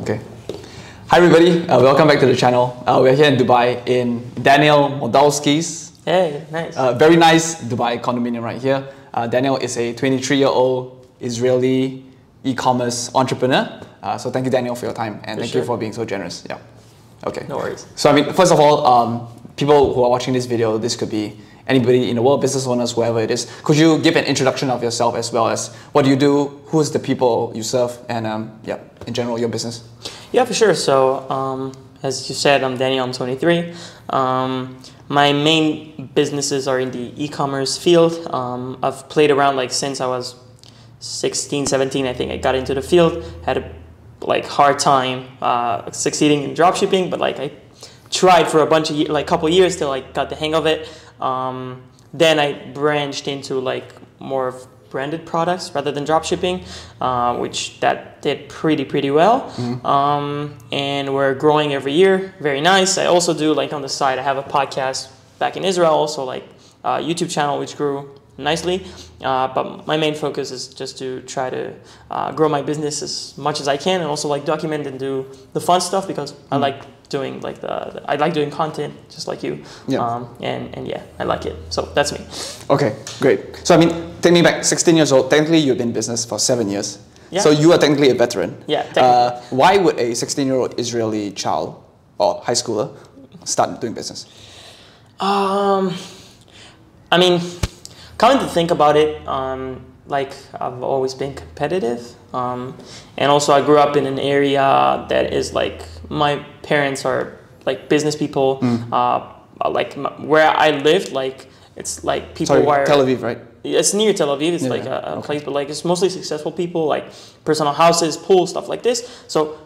Okay. Hi everybody, uh, welcome back to the channel. Uh, we're here in Dubai in Daniel Moldawsky's Hey, nice. uh, very nice Dubai condominium right here. Uh, Daniel is a 23-year-old Israeli e-commerce entrepreneur. Uh, so thank you Daniel for your time and For thank you for being so generous. Yeah. Okay. no worries. So I mean, first of all, um, people who are watching this video, this could be anybody in the world, business owners, whoever it is. Could you give an introduction of yourself as well as what do you do, who's the people you serve, and um, yeah, in general, your business? Yeah, for sure. So, um, as you said, I'm Daniel. I'm 23. Um, my main businesses are in the e-commerce field. Um, I've played around like since I was 16, 17. I think I got into the field. Had a like hard time uh, succeeding in dropshipping, but like I tried for a bunch of like couple years till I got the hang of it. Um, then I branched into like more of branded products rather than dropshipping, uh, which that did pretty pretty well. Um, and we're growing every year. Very nice. I also do like on the side. I have a podcast back in Israel, also like uh, YouTube channel which grew nicely. Uh, but my main focus is just to try to uh, grow my business as much as I can, and also like document and do the fun stuff because I like doing like the, I like doing content just like you. Yeah. Um, and and yeah, I like it. So that's me. Okay, great. So I mean, take me back, 16 years old. Technically, you've been in business for seven years. Yeah. So you are technically a veteran. Yeah, technically. Uh, why would a 16-year-old Israeli child or high schooler start doing business? Um, I mean, coming to think about it, um, like I've always been competitive, um, and also I grew up in an area that is like my parents are like business people. Uh, like where I lived, like it's like people Sorry, were Tel Aviv, right? it's near Tel Aviv. It's Yeah, like a, a okay. place, but like it's mostly successful people, like personal houses, pools, stuff like this. So,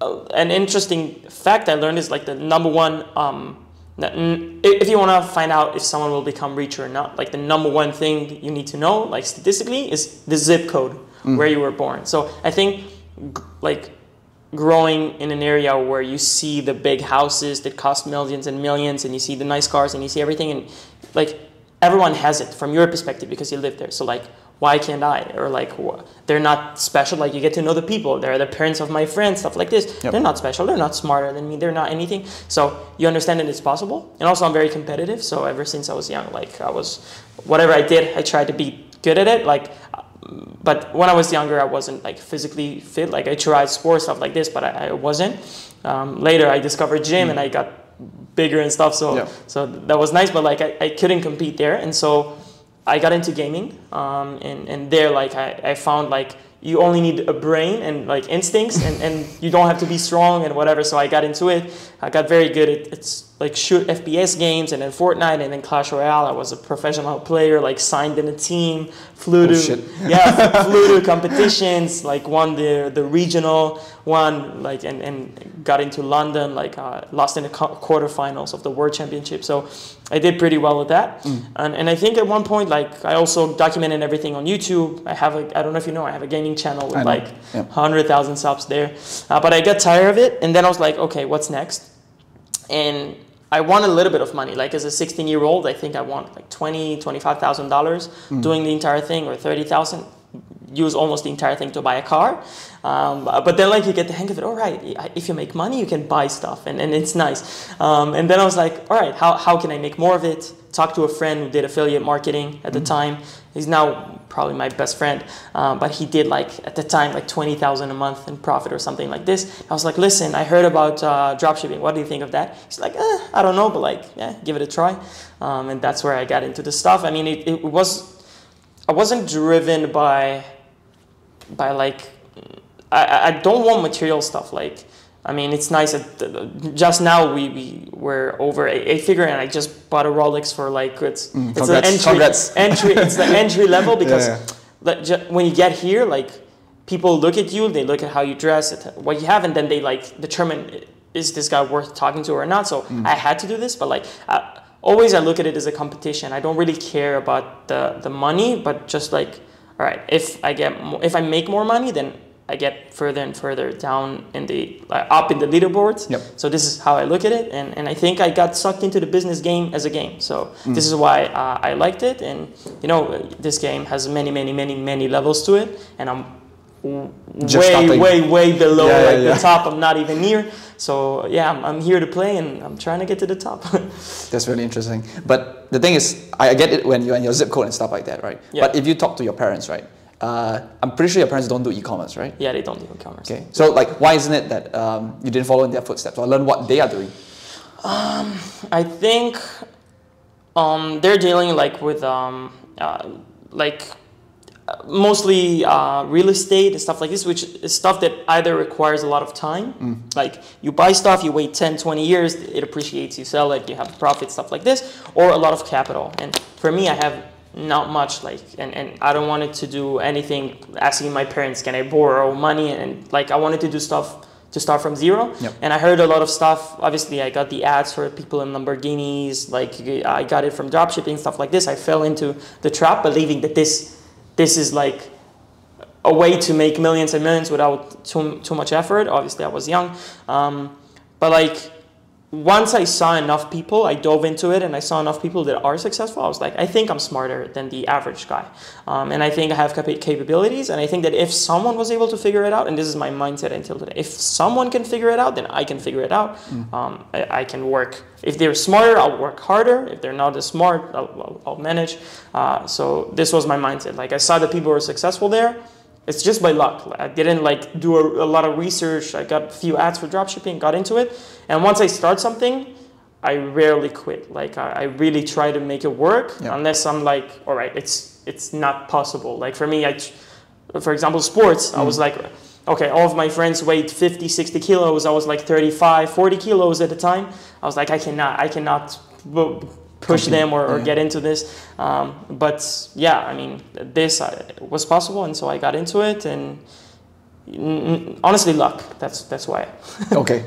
uh, an interesting fact I learned is like the number one. Um, if you want to find out if someone will become rich or not, like the number one thing you need to know, like statistically, is the zip code Mm. where you were born. So I think, like growing in an area where you see the big houses that cost millions and millions and you see the nice cars and you see everything and like everyone has it from your perspective because you live there. So like why can't i? Or like they're not special. Like you get to know the people. They're the parents of my friends stuff like this. Yep. they're not special. They're not smarter than me. They're not anything. So you understand that it's possible. And also i'm very competitive. So ever since i was young like i was whatever i did i tried to be good at it. Like but when I was younger, I wasn't like physically fit. Like I tried sports stuff like this, but I, I wasn't. Um, later, I discovered gym and I got bigger and stuff. So Yeah. so that was nice, but like I, I couldn't compete there, and so I got into gaming. Um, and and there, like I, I found like you only need a brain and like instincts, and, and you don't have to be strong and whatever. So I got into it. I got very good at it's like shoot FPS games, and then Fortnite, and then Clash Royale. I was a professional player, like signed in a team, flew Oh, to yeah, flew to competitions, like won the the regional one, like and, and got into London, like uh, lost in the qu- quarterfinals of the World Championship. So I did pretty well with that, Mm. and and I think at one point, like I also documented everything on YouTube. I have a I don't know if you know, I have a gaming channel with like Yeah. hundred thousand subs there, uh, but I got tired of it, and then I was like, okay, what's next? And I want a little bit of money. Like as a 16 year old, I think I want like 20, 25,000 dollars doing the entire thing, or 30,000. Use almost the entire thing to buy a car, um, but then like you get the hang of it. All right, if you make money, you can buy stuff, and, and it's nice. Um, and then I was like, all right, how, how can I make more of it? Talk to a friend who did affiliate marketing at the time. He's now probably my best friend, um, but he did like at the time like twenty thousand a month in profit or something like this. I was like, listen, I heard about uh, dropshipping. What do you think of that? He's like, eh, I don't know, but like, yeah, give it a try. Um, and that's where I got into the stuff. I mean, it, it was, I wasn't driven by, by like, I- I don't want material stuff like. I mean, it's nice that just now we, we were over a, a figure and I just bought a Rolex for like, it's, it's congrats, an entry, congrats. entry, it's the entry level because Yeah, yeah. when you get here, like people look at you, they look at how you dress, at what you have, and then they like determine is this guy worth talking to or not. So Mm. I had to do this, but like I, always, I look at it as a competition. I don't really care about the the money, but just like all right, if I get mo- if I make more money, then I get further and further down in the like, up in the leaderboards. Yep. So this is how I look at it, and, and I think I got sucked into the business game as a game. So this is why uh, I liked it, and you know this game has many, many, many, many levels to it, and I'm Just way, way, way below Yeah, yeah, like yeah. the top. I'm not even near. So yeah, I'm, I'm here to play and I'm trying to get to the top. That's really interesting. But the thing is, I I get it when you're in your zip code and stuff like that, right? Yeah. But if you talk to your parents, right? Uh, I'm pretty sure your parents don't do e-commerce, right? yeah, they don't do e-commerce. Okay. So like, why isn't it that um, you didn't follow in their footsteps or learn what they are doing? I think um, they're dealing like with um, uh, like mostly uh, real estate and stuff like this, which is stuff that either requires a lot of time. Like you buy stuff, you wait 10, 20 years, it appreciates, you sell it, you have profit, stuff like this, or a lot of capital. And for me, I have not much like and, and i don't want it to do anything asking my parents can i borrow money and like i wanted to do stuff to start from zero Yep. and I heard a lot of stuff. Obviously, I got the ads for people in Lamborghinis. Like I got it from dropshipping stuff like this. I fell into the trap, believing that this this is like a way to make millions and millions without too too much effort. Obviously, I was young, um, but like once I saw enough people, I dove into it and I saw enough people that are successful. I was like, I think I'm smarter than the average guy. Um, and I think I have capa- capabilities. And I think that if someone was able to figure it out, and this is my mindset until today, if someone can figure it out, then I can figure it out. Um, I, I can work. If they're smarter, I'll work harder. If they're not as smart, I'll, I'll, I'll manage. Uh, so this was my mindset. Like I saw that people were successful there. It's just by luck. I didn't like do a, a lot of research. I got a few ads for dropshipping, got into it, and once I start something, I rarely quit. Like I, I really try to make it work, Yeah. unless I'm like, all right, it's it's not possible. Like for me, I, for example, sports. I was mm. like, okay, all of my friends weighed 50, 60 kilos. I was like 35, 40 kilos at the time. I was like, I cannot, I cannot. Push Continue. them or, or Yeah. get into this um, but yeah i mean this uh, was possible and so i got into it and honestly luck that's that's why okay.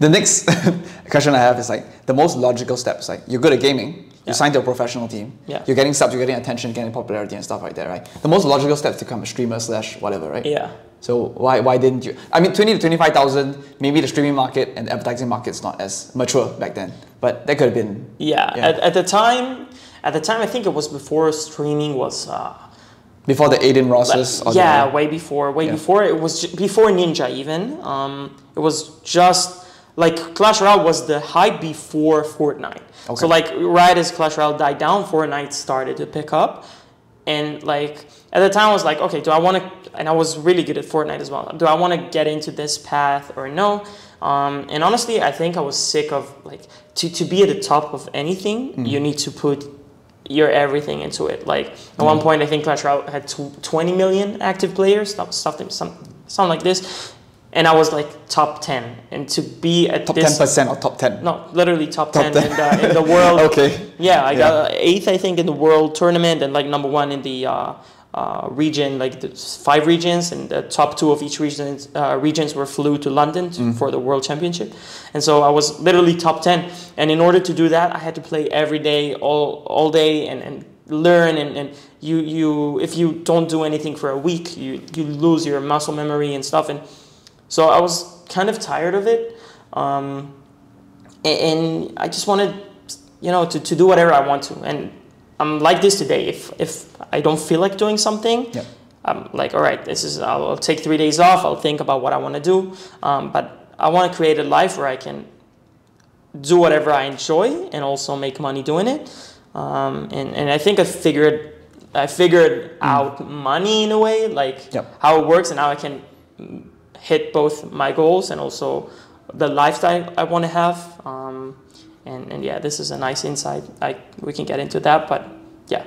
The next question I have is like the most logical steps. Like you're good at gaming, you Yeah. signed to a professional team, Yeah. you're getting subs, you're getting attention, getting popularity and stuff like that, right? The most logical steps to become a streamer slash whatever, right? yeah So why why didn't you? I mean, twenty to twenty five thousand. Maybe the streaming market and the advertising market's not as mature back then, but that could have been. yeah, Yeah. At, at the time at the time i think it was before streaming was uh, Before the Adin Rosses. or yeah, way before, way Yeah. before. It was before Ninja even. Um, it was just like Clash Royale was the hype before Fortnite. Okay. So like right as Clash Royale died down, Fortnite started to pick up, and like at the time I was like, okay, do I want to? And I was really good at Fortnite as well. Do I want to get into this path or no? Um, and honestly, I think I was sick of like to, to be at the top of anything, Mm-hmm. you need to put your everything into it. Like at one point, I think Clash Royale had tw- 20 million active players, stuff, stuff, some, something like this, and I was like top 10. And to be at top this, ten percent or top ten. no, literally top, Top 10, 10. In, the, in the world. Okay. Yeah, I Yeah. got eighth, I think, in the world tournament, and like number one in the uh, uh, region, like the five regions, and the top two of each region uh, regions were flew to London to, for the world championship, and so I was literally top ten. And in order to do that, I had to play every day, all all day, and, and learn. And, and you you if you don't do anything for a week, you you lose your muscle memory and stuff. And so I was kind of tired of it. Um, a- and I just wanted, you know, to, to do whatever I want to. And I'm like this today. If if I don't feel like doing something, Yep. I'm like, all right, this is. I'll, I'll take three days off. I'll think about what I want to do. Um, but I want to create a life where I can do whatever I enjoy and also make money doing it. Um, and and I think I figured I figured out money in a way, like Yep. how it works and how I can mm, hit both my goals and also the lifestyle I want to have. Um, and, and yeah, this is a nice insight. I, we can get into that, but yeah,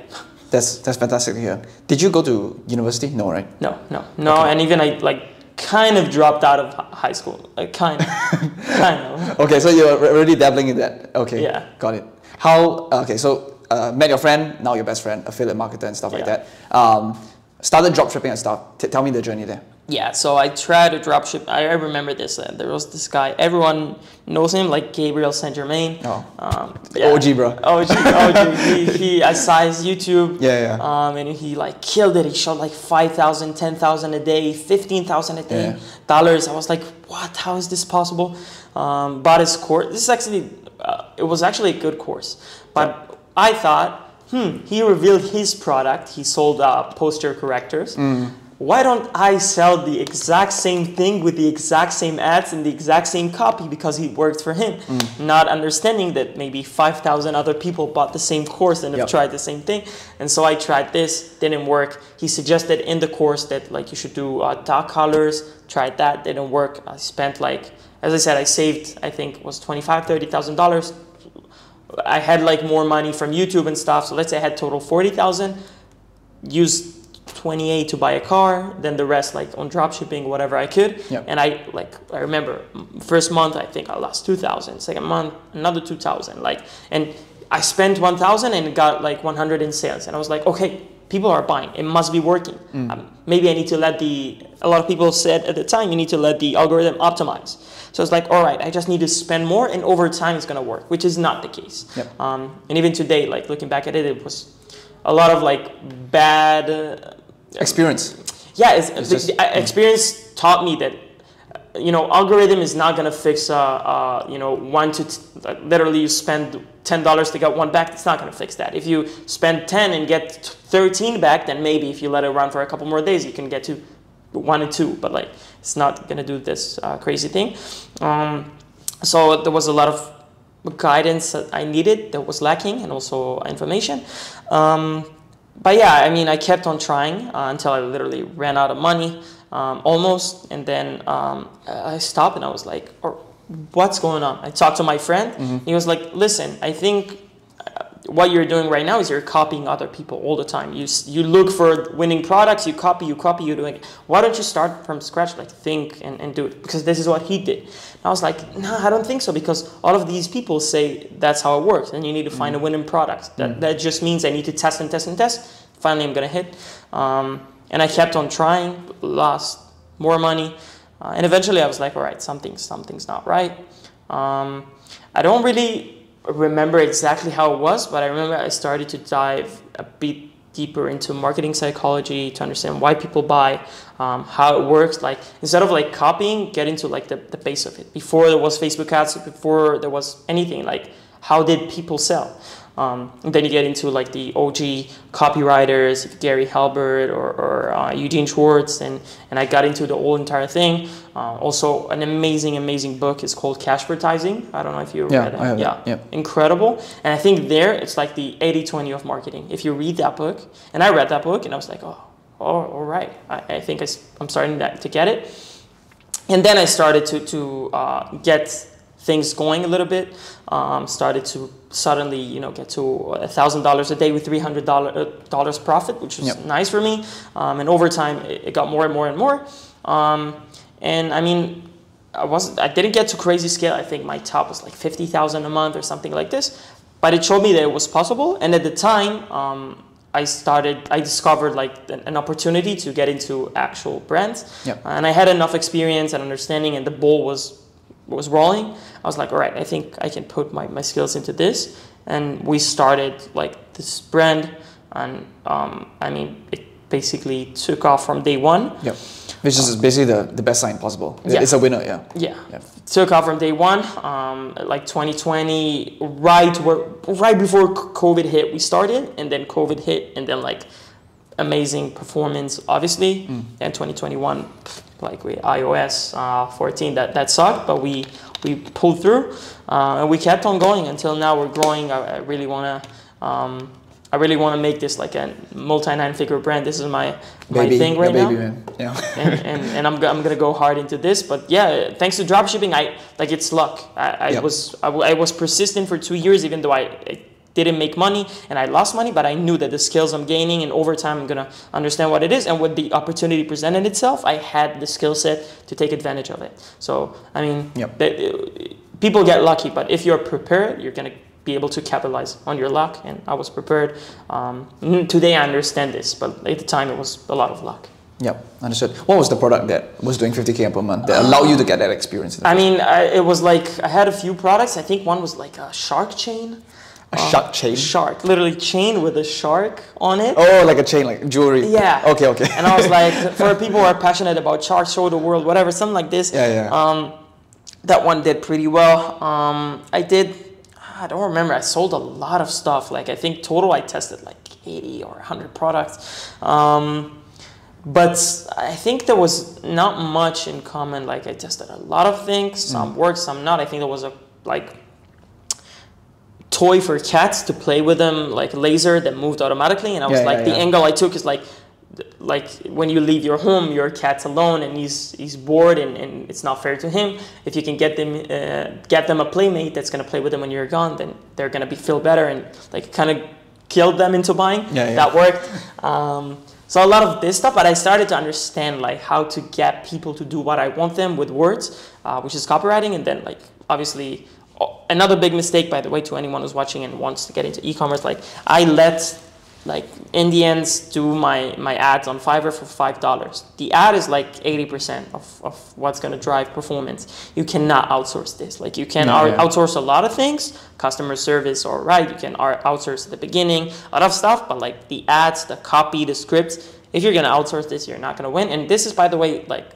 That's that's fantastic to hear. Did you go to university? No, right? no, no, no. Okay. And even I like kind of dropped out of high school, like kind of, kind of. Okay, so you're already dabbling in that. Okay. Yeah. Got it. How? Okay, so uh, met your friend, now your best friend, affiliate marketer and stuff like that. Um, started drop shipping and stuff. T- tell me the journey there. Yeah, so I tried to drop ship. I, I remember this. Uh, there was this guy. Everyone knows him, like Gabriel Saint Germain. Oh. Um, OG, bro. OG, OG. he, he, I saw his YouTube. Yeah, yeah. Um, and he like killed it. He shot like 5,000, 10,000 a day, 15,000 a day Yeah. dollars. I was like, what? How is this possible? Um, bought his course. This is actually, uh, it was actually a good course. But I thought, hmm, he revealed his product. He sold uh, posture correctors. Mm. Why don't I sell the exact same thing with the exact same ads and the exact same copy because it worked for him? Mm. Not understanding that maybe 5,000 other people bought the same course and have Yep. tried the same thing. And so I tried this, didn't work. He suggested in the course that like you should do uh, dog collars, tried that, didn't work. I spent like, as I said, I saved, I think it was 25, $30,000. I had like more money from YouTube and stuff. So let's say I had total 40,000, used 28 to buy a car, then the rest like on drop shipping, whatever I could. Yep. And I like, I remember mm, first month, I think I lost 2,000, second month, another 2,000. Like, and I spent 1,000 and got like 100 in sales. And I was like, okay, people are buying. It must be working. Um, maybe I need to let the, a lot of people said at the time, you need to let the algorithm optimize. So it's like, all right, I just need to spend more and over time it's going to work, which is not the case. Yep. Um, and even today, like looking back at it, it was a lot of like bad, uh, Experience. yeah, it's, It's the, just- the experience taught me that uh, you know algorithm is not gonna fix uh, uh you know one to t- uh, literally you spend ten dollars to get one back. It's not gonna fix that. If you spend ten and get t- thirteen back, then maybe if you let it run for a couple more days, you can get to one and two. But like it's not gonna do this uh, crazy thing. Um, so there was a lot of guidance that I needed that was lacking, and also information. Um, but yeah, I mean, I kept on trying uh, until I literally ran out of money, um, almost, and then um, I stopped and I was like, "Or "What's going on?" I talked to my friend. He was like, "Listen, I think uh, what you're doing right now is you're copying other people all the time. You you look for winning products, you copy, you copy, you're doing it. Why don't you start from scratch, like think and, and do it? Because this is what he did. And I was like, no, I don't think so because all of these people say that's how it works, and you need to find a winning product. That that just means I need to test and test and test. Finally, I'm gonna hit. Um, and I kept on trying, lost more money, uh, and eventually I was like, all right, something something's not right. Um, I don't really remember exactly how it was, but I remember I started to dive a bit deeper into marketing psychology to understand why people buy, um, how it works. Like instead of like copying, get into like the, the base of it. Before there was Facebook ads, before there was anything, like how did people sell? Um, and then you get into like the OG copywriters, Gary Halbert or, or uh, Eugene Schwartz, and, and I got into the whole entire thing. Uh, also, an amazing, amazing book is called Cashvertising. I don't know if you Yeah, read it. I have it. yeah, Yeah. incredible. And I think there it's like the 80 20 of marketing. If you read that book, and I read that book and I was like, oh, oh all right. I, I think I, am starting to get it. And then I started to, to uh, get things going a little bit. Um, started to suddenly, you know, get to a thousand dollars a day with three hundred dollars profit, which was Yep. nice for me. Um, and over time, it, it got more and more and more. Um, and I mean, I wasn't, I didn't get to crazy scale. I think my top was like fifty thousand a month or something like this. But it showed me that it was possible. And at the time, um, I started, I discovered like an, opportunity to get into actual brands. Yep. And I had enough experience and understanding, and the ball was was rolling. I was like, all right, I think I can put my, my skills into this. And we started like this brand, and um, I mean, it basically took off from day one. Yep. Which is basically the, the best sign possible. Yeah. It's a winner, yeah. Yeah. Yeah. Took off from day one, um, like 2020, right where, right before COVID hit, we started, and then COVID hit, and then like amazing performance, obviously. And 2021, like we iOS uh, 14, that that sucked, but we we pulled through, uh, and we kept on going until now. We're growing. I, I really wanna. Um, I really want to make this like a multi nine figure brand. This is my my Baby, thing right baby now man. Yeah. and, and, and I'm, I'm gonna go hard into this. But yeah, thanks to dropshipping, I like it's luck. I, I Yep. was I, w- I was persistent for two years, even though I, I didn't make money and I lost money. But I knew that the skills I'm gaining and over time I'm gonna understand what it is. And when the opportunity presented itself, I had the skill set to take advantage of it. So I mean, Yep. the- people get lucky, but if you're prepared, you're gonna be able to capitalize on your luck. And I was prepared. Um, today I understand this, but at the time it was a lot of luck. Yep, understood. What was the product that was doing 50k per month that allowed you to get that experience? I mean, I, it was like I had a few products. I think one was like a shark chain. A shark chain? Shark, literally chain with a shark on it. Oh, like a chain, like jewelry. Yeah. Okay, okay. And I was like, for people who are passionate about sharks, show the world, whatever, something like this. Yeah, yeah. Um, that one did pretty well. Um, I did. I don't remember. I sold a lot of stuff. Like I think total, I tested like 80 or 100 products. Um, but I think there was not much in common. Like I tested a lot of things. Some worked, some not. I think there was a like toy for cats to play with them, like a laser that moved automatically. And I was Yeah, like, yeah, the yeah. angle I took is like, like when you leave your home, your cat's alone and he's he's bored and, and it's not fair to him. If you can get them uh, get them a playmate that's gonna play with them when you're gone, then they're gonna be feel better and like kind of killed them into buying. Yeah. That worked. Um, so a lot of this stuff, but I started to understand like how to get people to do what I want them with words, uh, which is copywriting, and then like obviously another big mistake, by the way, to anyone who's watching and wants to get into e-commerce, like I let like Indians do my my ads on Fiverr for five dollars. The ad is like eighty percent of, of what's gonna drive performance. You cannot outsource this. Like you can No, yeah. outsource a lot of things, customer service, all right. You can out- outsource at the beginning, a lot of stuff, but like the ads, the copy, the scripts. If you're gonna outsource this, you're not gonna win. And this is, by the way, like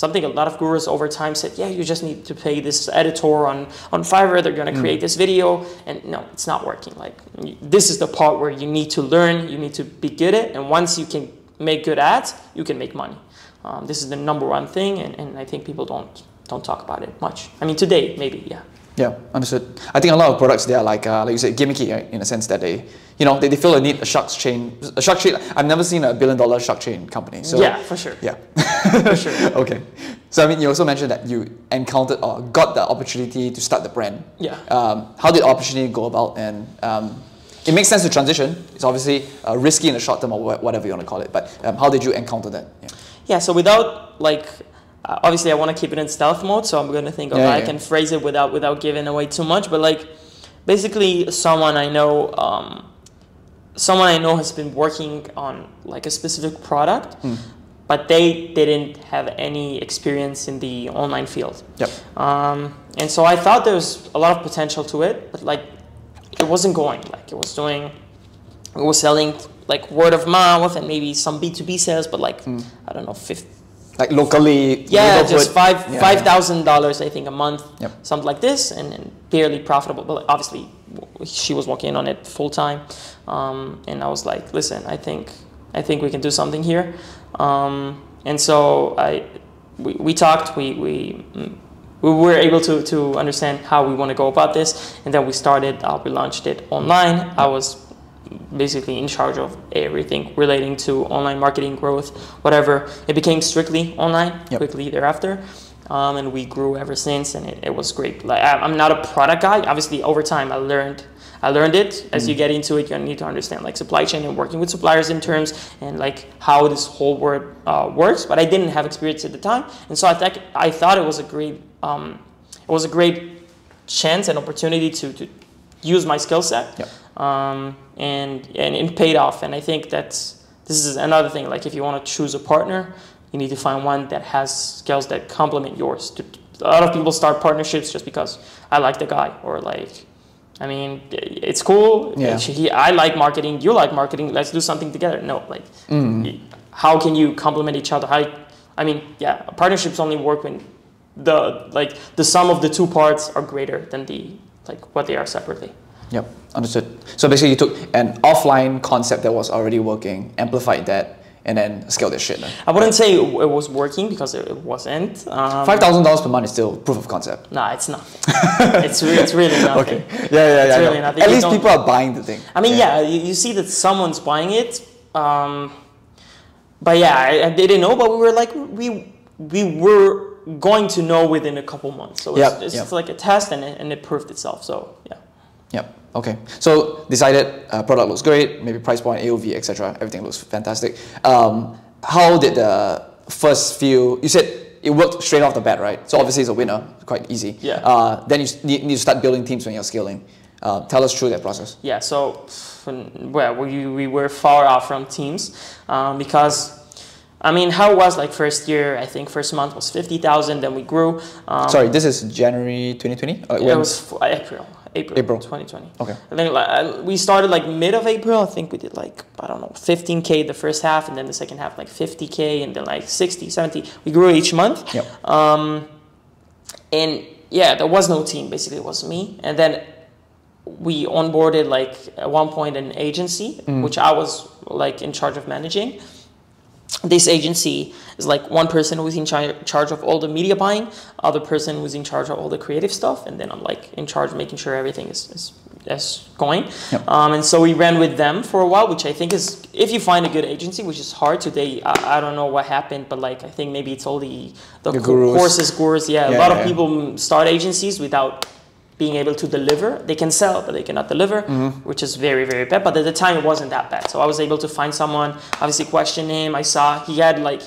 something a lot of gurus over time said, yeah, you just need to pay this editor on, on Fiverr, they're gonna create this video. And no, it's not working. Like this is the part where you need to learn, you need to be good at, and once you can make good ads, you can make money. Um, this is the number one thing, and, and I think people don't don't talk about it much. I mean, today maybe, yeah. Yeah, understood. I think a lot of products they are like uh, like you said gimmicky right? in a sense that they you know they, they feel a need a shark chain a shark chain. I've never seen a billion dollar shark chain company. So yeah, for sure. yeah. For sure. okay. So I mean, you also mentioned that you encountered or got the opportunity to start the brand. Yeah. Um, how did the opportunity go about? And um, it makes sense to transition. It's obviously uh, risky in the short term or whatever you want to call it. But um, how did you encounter that? Yeah. Yeah, so without like, uh, obviously I want to keep it in stealth mode, so I'm gonna think of Yeah, how I can phrase it without without giving away too much. But like, basically, someone I know, um, someone I know has been working on like a specific product, Hmm. but they didn't have any experience in the online field. Yep. Um, and so I thought there was a lot of potential to it, but like it wasn't going. Like it was doing, it was selling like word of mouth and maybe some B two B sales, but like Hmm. I don't know, 50, Like locally. yeah, just five Yeah, five yeah. dollars I think a month, Yep. something like this, and, and barely profitable. But obviously, she was working on it full time, um, and I was like, listen, I think I think we can do something here, um, and so I we, we talked, we we. mm, We were able to, to understand how we want to go about this, and then we started. Uh, we launched it online. I was basically in charge of everything relating to online marketing growth, whatever. It became strictly online Yep. quickly thereafter. Um, and we grew ever since, and it, it was great. Like I, I'm not a product guy. Obviously, over time, I learned, I learned it. As you get into it, you need to understand like supply chain and working with suppliers in terms and like how this whole world uh, works. But I didn't have experience at the time, and so I think I thought it was a great, um, it was a great chance and opportunity to, to use my skill set Yep. um, and and it paid off. And I think that's this is another thing. Like if you want to choose a partner, you need to find one that has skills that complement yours. A lot of people start partnerships just because I like the guy or like. I mean, it's cool. Yeah. He, I like marketing. You like marketing. Let's do something together. No, like, Mm. how can you complement each other? How, I mean, yeah, partnerships only work when the like the sum of the two parts are greater than the like what they are separately. Yep, understood. So basically, you took an offline concept that was already working, amplified that, and then scaled that shit. I wouldn't say it was working because it wasn't. Um, Five thousand dollars per month is still proof of concept. Nah, it's not. it's, re- it's really nothing. Okay. Yeah, yeah, yeah. It's really nothing. At You least people are buying the thing. I mean, yeah, you, you see that someone's buying it. Um, but yeah, I, I didn't know, but we were like, we we were going to know within a couple months. So it's, Yep, it's yep. like a test and it, and it proved itself. So yeah. Yep. Okay. So decided uh, product looks great, maybe price point, AOV, etc. Everything looks fantastic. Um, how did the first few? You said it worked straight off the bat, right? So obviously it's a winner, quite easy. Yeah. Uh, then you need, to start building teams when you're scaling. Uh, tell us through that process. Yeah, so well, we, we were far off from teams um, because, I mean, how it was like first year, I think first month was 50,000, then we grew. Um, Sorry, this is January 2020. Uh, it was April, April, April. 2020. Okay. I think like, we started like mid of April. I think we did like, I don't know, 15K the first half, and then the second half like 50K, and then like 60, 70. We grew each month. Yep. Um, and yeah, there was no team. Basically, it was me. And then we onboarded like at one point an agency, Mm. which I was like in charge of managing. This agency is like one person who's in char- charge of all the media buying, other person who's in charge of all the creative stuff, and then I'm like in charge of making sure everything is, is, is going. Yep. Um, and so we ran with them for a while, which I think is if you find a good agency, which is hard today. I, I don't know what happened, but like I think maybe it's all the the, The gurus. courses, gurus. Yeah, a lot yeah. of people start agencies without being able to deliver. They can sell, but they cannot deliver, Mm-hmm. which is very, very bad. But at the time, it wasn't that bad. So I was able to find someone, obviously question him. I saw he had like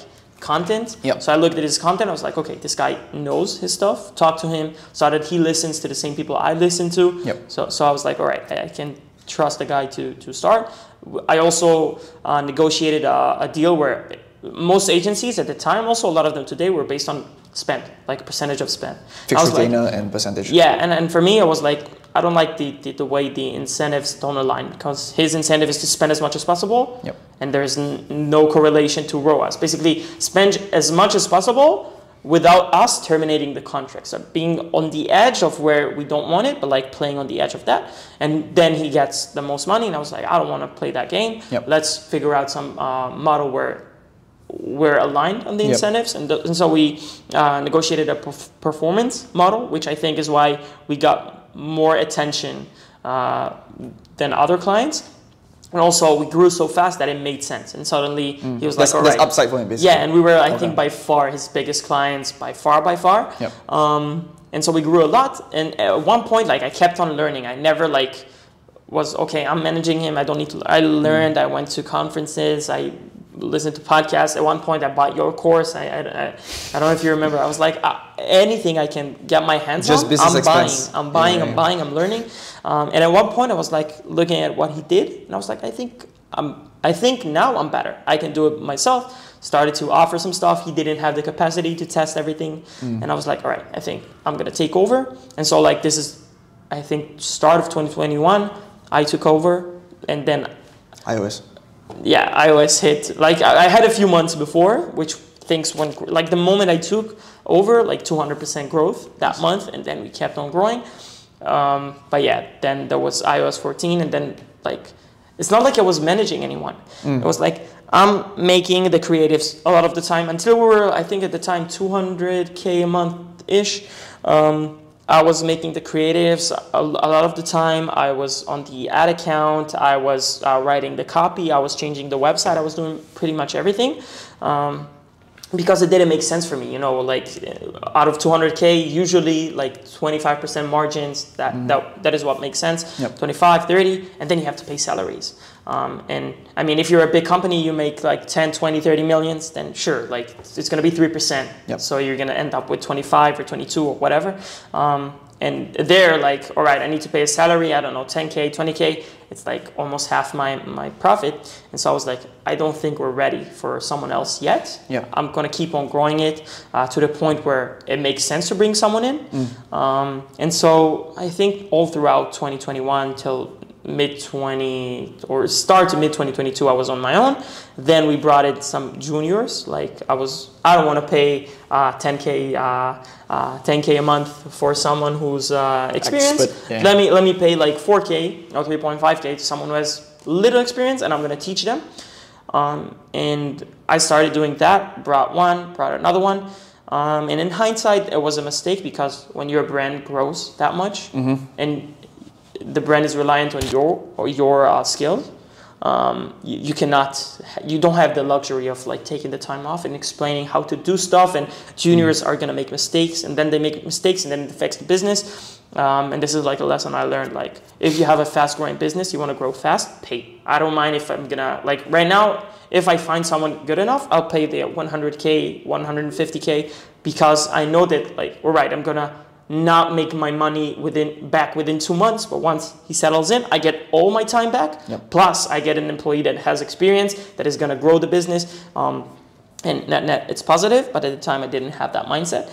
content. Yep. So I looked at his content. I was like, okay, this guy knows his stuff. Talk to him. Saw that he listens to the same people I listen to. Yep. So, so I was like, all right, I I can trust the guy to, to start. I also uh, negotiated a, a deal where most agencies at the time, also a lot of them today, were based on spend, like a percentage of spend. Fixed was like, and percentage. yeah, and, and for me, I was like, I don't like the, the, the way the incentives don't align because his incentive is to spend as much as possible, Yep. and there's n- no correlation to ROAS. Basically, spend as much as possible without us terminating the contract. So being on the edge of where we don't want it, but like playing on the edge of that, and then he gets the most money. And I was like, I don't want to play that game. Yep. Let's figure out some uh, model where we're aligned on the Yep. incentives, and, th- and so we uh, negotiated a perf- performance model, which I think is why we got more attention uh, than other clients. And also, we grew so fast that it made sense, and suddenly he was There's, like, "All right." upside for him, basically. Yeah, and we were, I Okay. think, by far his biggest clients, by far, by far. Yep. Um, and so we grew a lot. And at one point, like I kept on learning. I never like was okay. I'm managing him. I don't need to. I learned. I went to conferences. I listened to podcasts. At one point, I bought your course. I I, I, I don't know if you remember. I was like uh, anything I can get my hands Just on. business I'm expense. buying. I'm buying. Yeah, I'm yeah. buying. I'm learning. Um, and at one point, I was like looking at what he did, and I was like, I think I'm. I think now I'm better. I can do it myself. Started to offer some stuff. He didn't have the capacity to test everything, and I was like, all right, I think I'm gonna take over. And so like this is, I think start of 2021, I took over, and then iOS. Yeah, iOS hit. Like I I had a few months before, which things went like the moment I took over, like 200% growth that month, and then we kept on growing. Um, but yeah, then there was iOS 14, and then like it's not like I was managing anyone. It was like I'm making the creatives a lot of the time until we were, I think at the time, 200k a month ish. Um, I was making the creatives a, lot of the time. I was on the ad account. I was uh, writing the copy. I was changing the website. I was doing pretty much everything. Um, because it didn't make sense for me, you know, like uh, out of 200k, usually like 25% margins, that, that, that is what makes sense. Yep. 25, 30, and then you have to pay salaries. Um, and I mean, if you're a big company, you make like 10, 20, 30 millions, then sure, like it's going to be 3%. Yep. So you're going to end up with 25 or 22 or whatever. Um, and they're like, all right, I need to pay a salary, I don't know, 10K, 20K. It's like almost half my, my profit. And so I was like, I don't think we're ready for someone else yet. Yeah. I'm going to keep on growing it uh, to the point where it makes sense to bring someone in. Um, and so I think all throughout 2021 till mid 20 or start to mid 2022 i was on my own. Then we brought in some juniors like i was i don't want to pay uh, 10k uh, uh, 10k a month for someone who's uh, experienced. Expert, yeah. let me let me pay like 4k or 3.5k to someone who has little experience and i'm going to teach them. Um, and i started doing that brought one brought another one. Um, and in hindsight it was a mistake because when your brand grows that much and the brand is reliant on your or your uh, skills. Um, you, you cannot, you don't have the luxury of like taking the time off and explaining how to do stuff. And juniors are gonna make mistakes, and then they make mistakes, and then it affects the business. Um, and this is like a lesson I learned. Like, if you have a fast-growing business, you want to grow fast, pay. I don't mind if I'm gonna like right now. If I find someone good enough, I'll pay the 100k, 150k because I know that like, all right, I'm gonna not make my money within back within two months but once he settles in i get all my time back. Yep. plus i get an employee that has experience that is going to grow the business um, and net net it's positive but at the time i didn't have that mindset.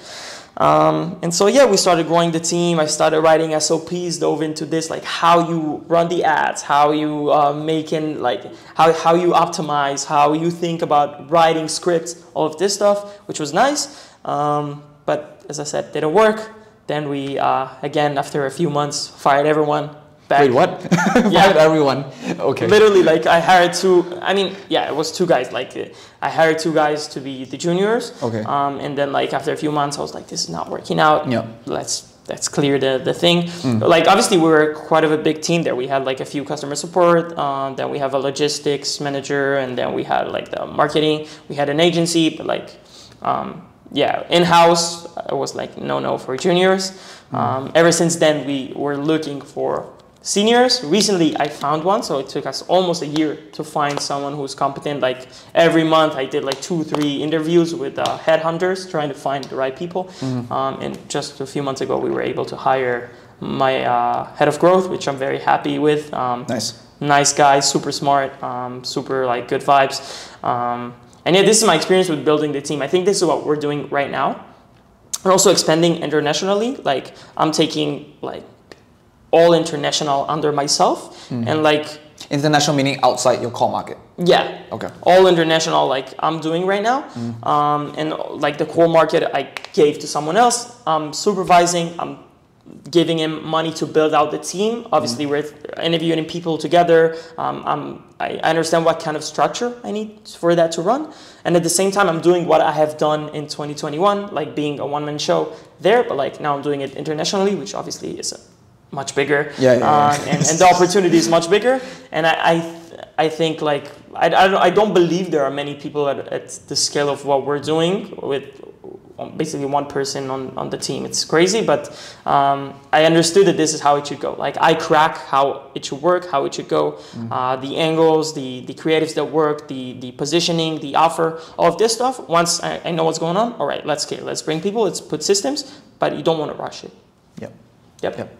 Um, and so yeah we started growing the team. I started writing sops dove into this like how you run the ads how you uh, making like how, how you optimize how you think about writing scripts all of this stuff which was nice. Um, but as i said didn't work then we, uh, again, after a few months, fired everyone, back. Wait, what? Yeah. Fired everyone. Okay. Literally, like I hired two. I mean, yeah, it was two guys. Like uh, I hired two guys to be the juniors. Okay. Um, and then like after a few months, I was like, this is not working out. Yeah. Let's let's clear the the thing. Like obviously, we were quite of a big team there. We had like a few customer support. Um, then we have a logistics manager, and then we had like the marketing. We had an agency, but like. Um, yeah, in house, it was like no, no for juniors. Um, ever since then, we were looking for seniors. Recently, I found one, so it took us almost a year to find someone who's competent. Like every month, I did like two, three interviews with uh, headhunters trying to find the right people. Um, and just a few months ago, we were able to hire my uh, head of growth, which I'm very happy with. Um, Nice. nice guy, super smart, um, super like good vibes. And yeah, this is my experience with building the team. I think this is what we're doing right now. And also expanding internationally. Like I'm taking like all international under myself and like International meaning outside your core market. yeah, Okay. all international like I'm doing right now. Um, and like the core market I gave to someone else. I'm supervising. I'm giving him money to build out the team. Obviously, we're interviewing people together. Um, I'm, I I understand what kind of structure I need for that to run. And at the same time, I'm doing what I have done in 2021, like being a one man show there, but like now I'm doing it internationally, which obviously is a much bigger. Yeah, yeah, yeah. Uh, and, and the opportunity is much bigger. And I, I, I think like I, I, don't, I don't believe there are many people at, at the scale of what we're doing with basically one person on, on the team. It's crazy, but um, I understood that this is how it should go. Like I crack how it should work, how it should go, uh, the angles, the, the creatives that work, the, the positioning, the offer, all of this stuff. Once I, I know what's going on, all right, let's scale. Let's bring people, let's put systems, but you don't want to rush it. Yep. Yep. Yep.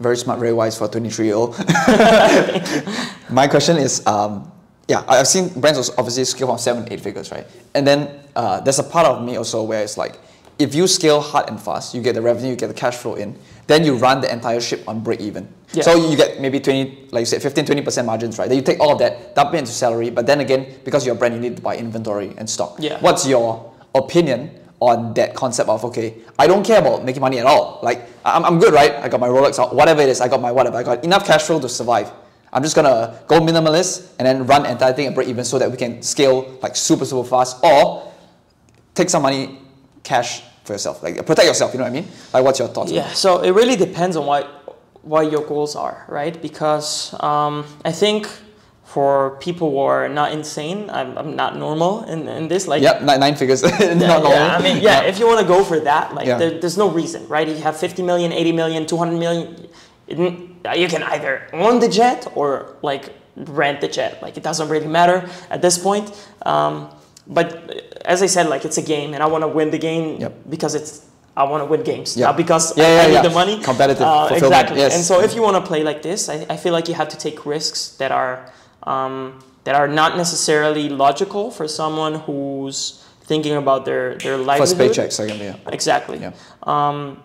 Very smart, very wise for 23 year old. My question is, um, yeah, I've seen brands also obviously scale from seven, eight figures, right? And then uh, there's a part of me also where it's like, if you scale hard and fast, you get the revenue, you get the cash flow in, then you run the entire ship on break even. Yeah. So you get maybe 20, like you said, 15, 20% margins, right? Then you take all of that, dump it into salary, but then again, because you're a brand, you need to buy inventory and stock. Yeah. What's your opinion on that concept of, okay, I don't care about making money at all. Like, I'm, I'm good, right? I got my Rolex out, whatever it is, I got my whatever. I got enough cash flow to survive. I'm just gonna go minimalist and then run entire thing and break even so that we can scale like super, super fast or take some money, cash for yourself. Like, protect yourself, you know what I mean? Like, what's your thoughts? Yeah, so it really depends on what what your goals are, right? Because um, I think for people who are not insane, I'm, I'm not normal in, in this. Like, Yep, nine, nine figures. Not yeah, normal. yeah, I mean, yeah, if you want to go for that, like, Yeah. there, there's no reason, right? You have 50 million, 80 million, 200 million. It, you can either own the jet or like rent the jet. Like, it doesn't really matter at this point. Um, but as I said, like, it's a game, and I want to win the game Yep. because it's. I want to win games, Yeah. not because Yeah, I, yeah, I need yeah. the money. Uh, Competitive fulfillment, exactly. yes. And so, if you want to play like this, I, I feel like you have to take risks that are um, that are not necessarily logical for someone who's thinking about their their First livelihood. paycheck, second, yeah. Exactly. Yeah. Um,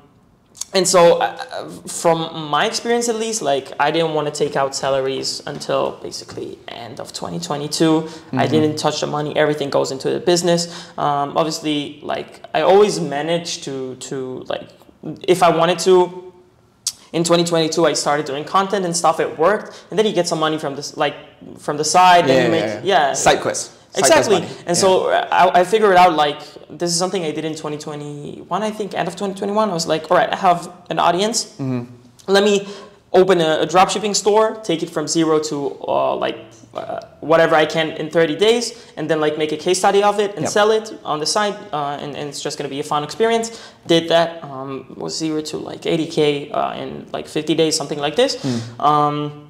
and so, uh, from my experience at least, like I didn't want to take out salaries until basically end of 2022. I didn't touch the money. Everything goes into the business. Um, obviously, like I always managed to to like if I wanted to. In 2022, I started doing content and stuff. It worked, and then you get some money from this, like from the side. then you make yeah, Side quest. Side quest Exactly. And Yeah. so uh, I, I figured out like this is something I did in 2021, I think, end of 2021. I was like, all right, I have an audience. Mm-hmm. Let me open a, a dropshipping store, take it from zero to uh, like uh, whatever I can in 30 days, and then like make a case study of it and Yep. sell it on the site. Uh, and, and it's just going to be a fun experience. Did that, um, was zero to like 80K uh, in like 50 days, something like this. Hmm. Um,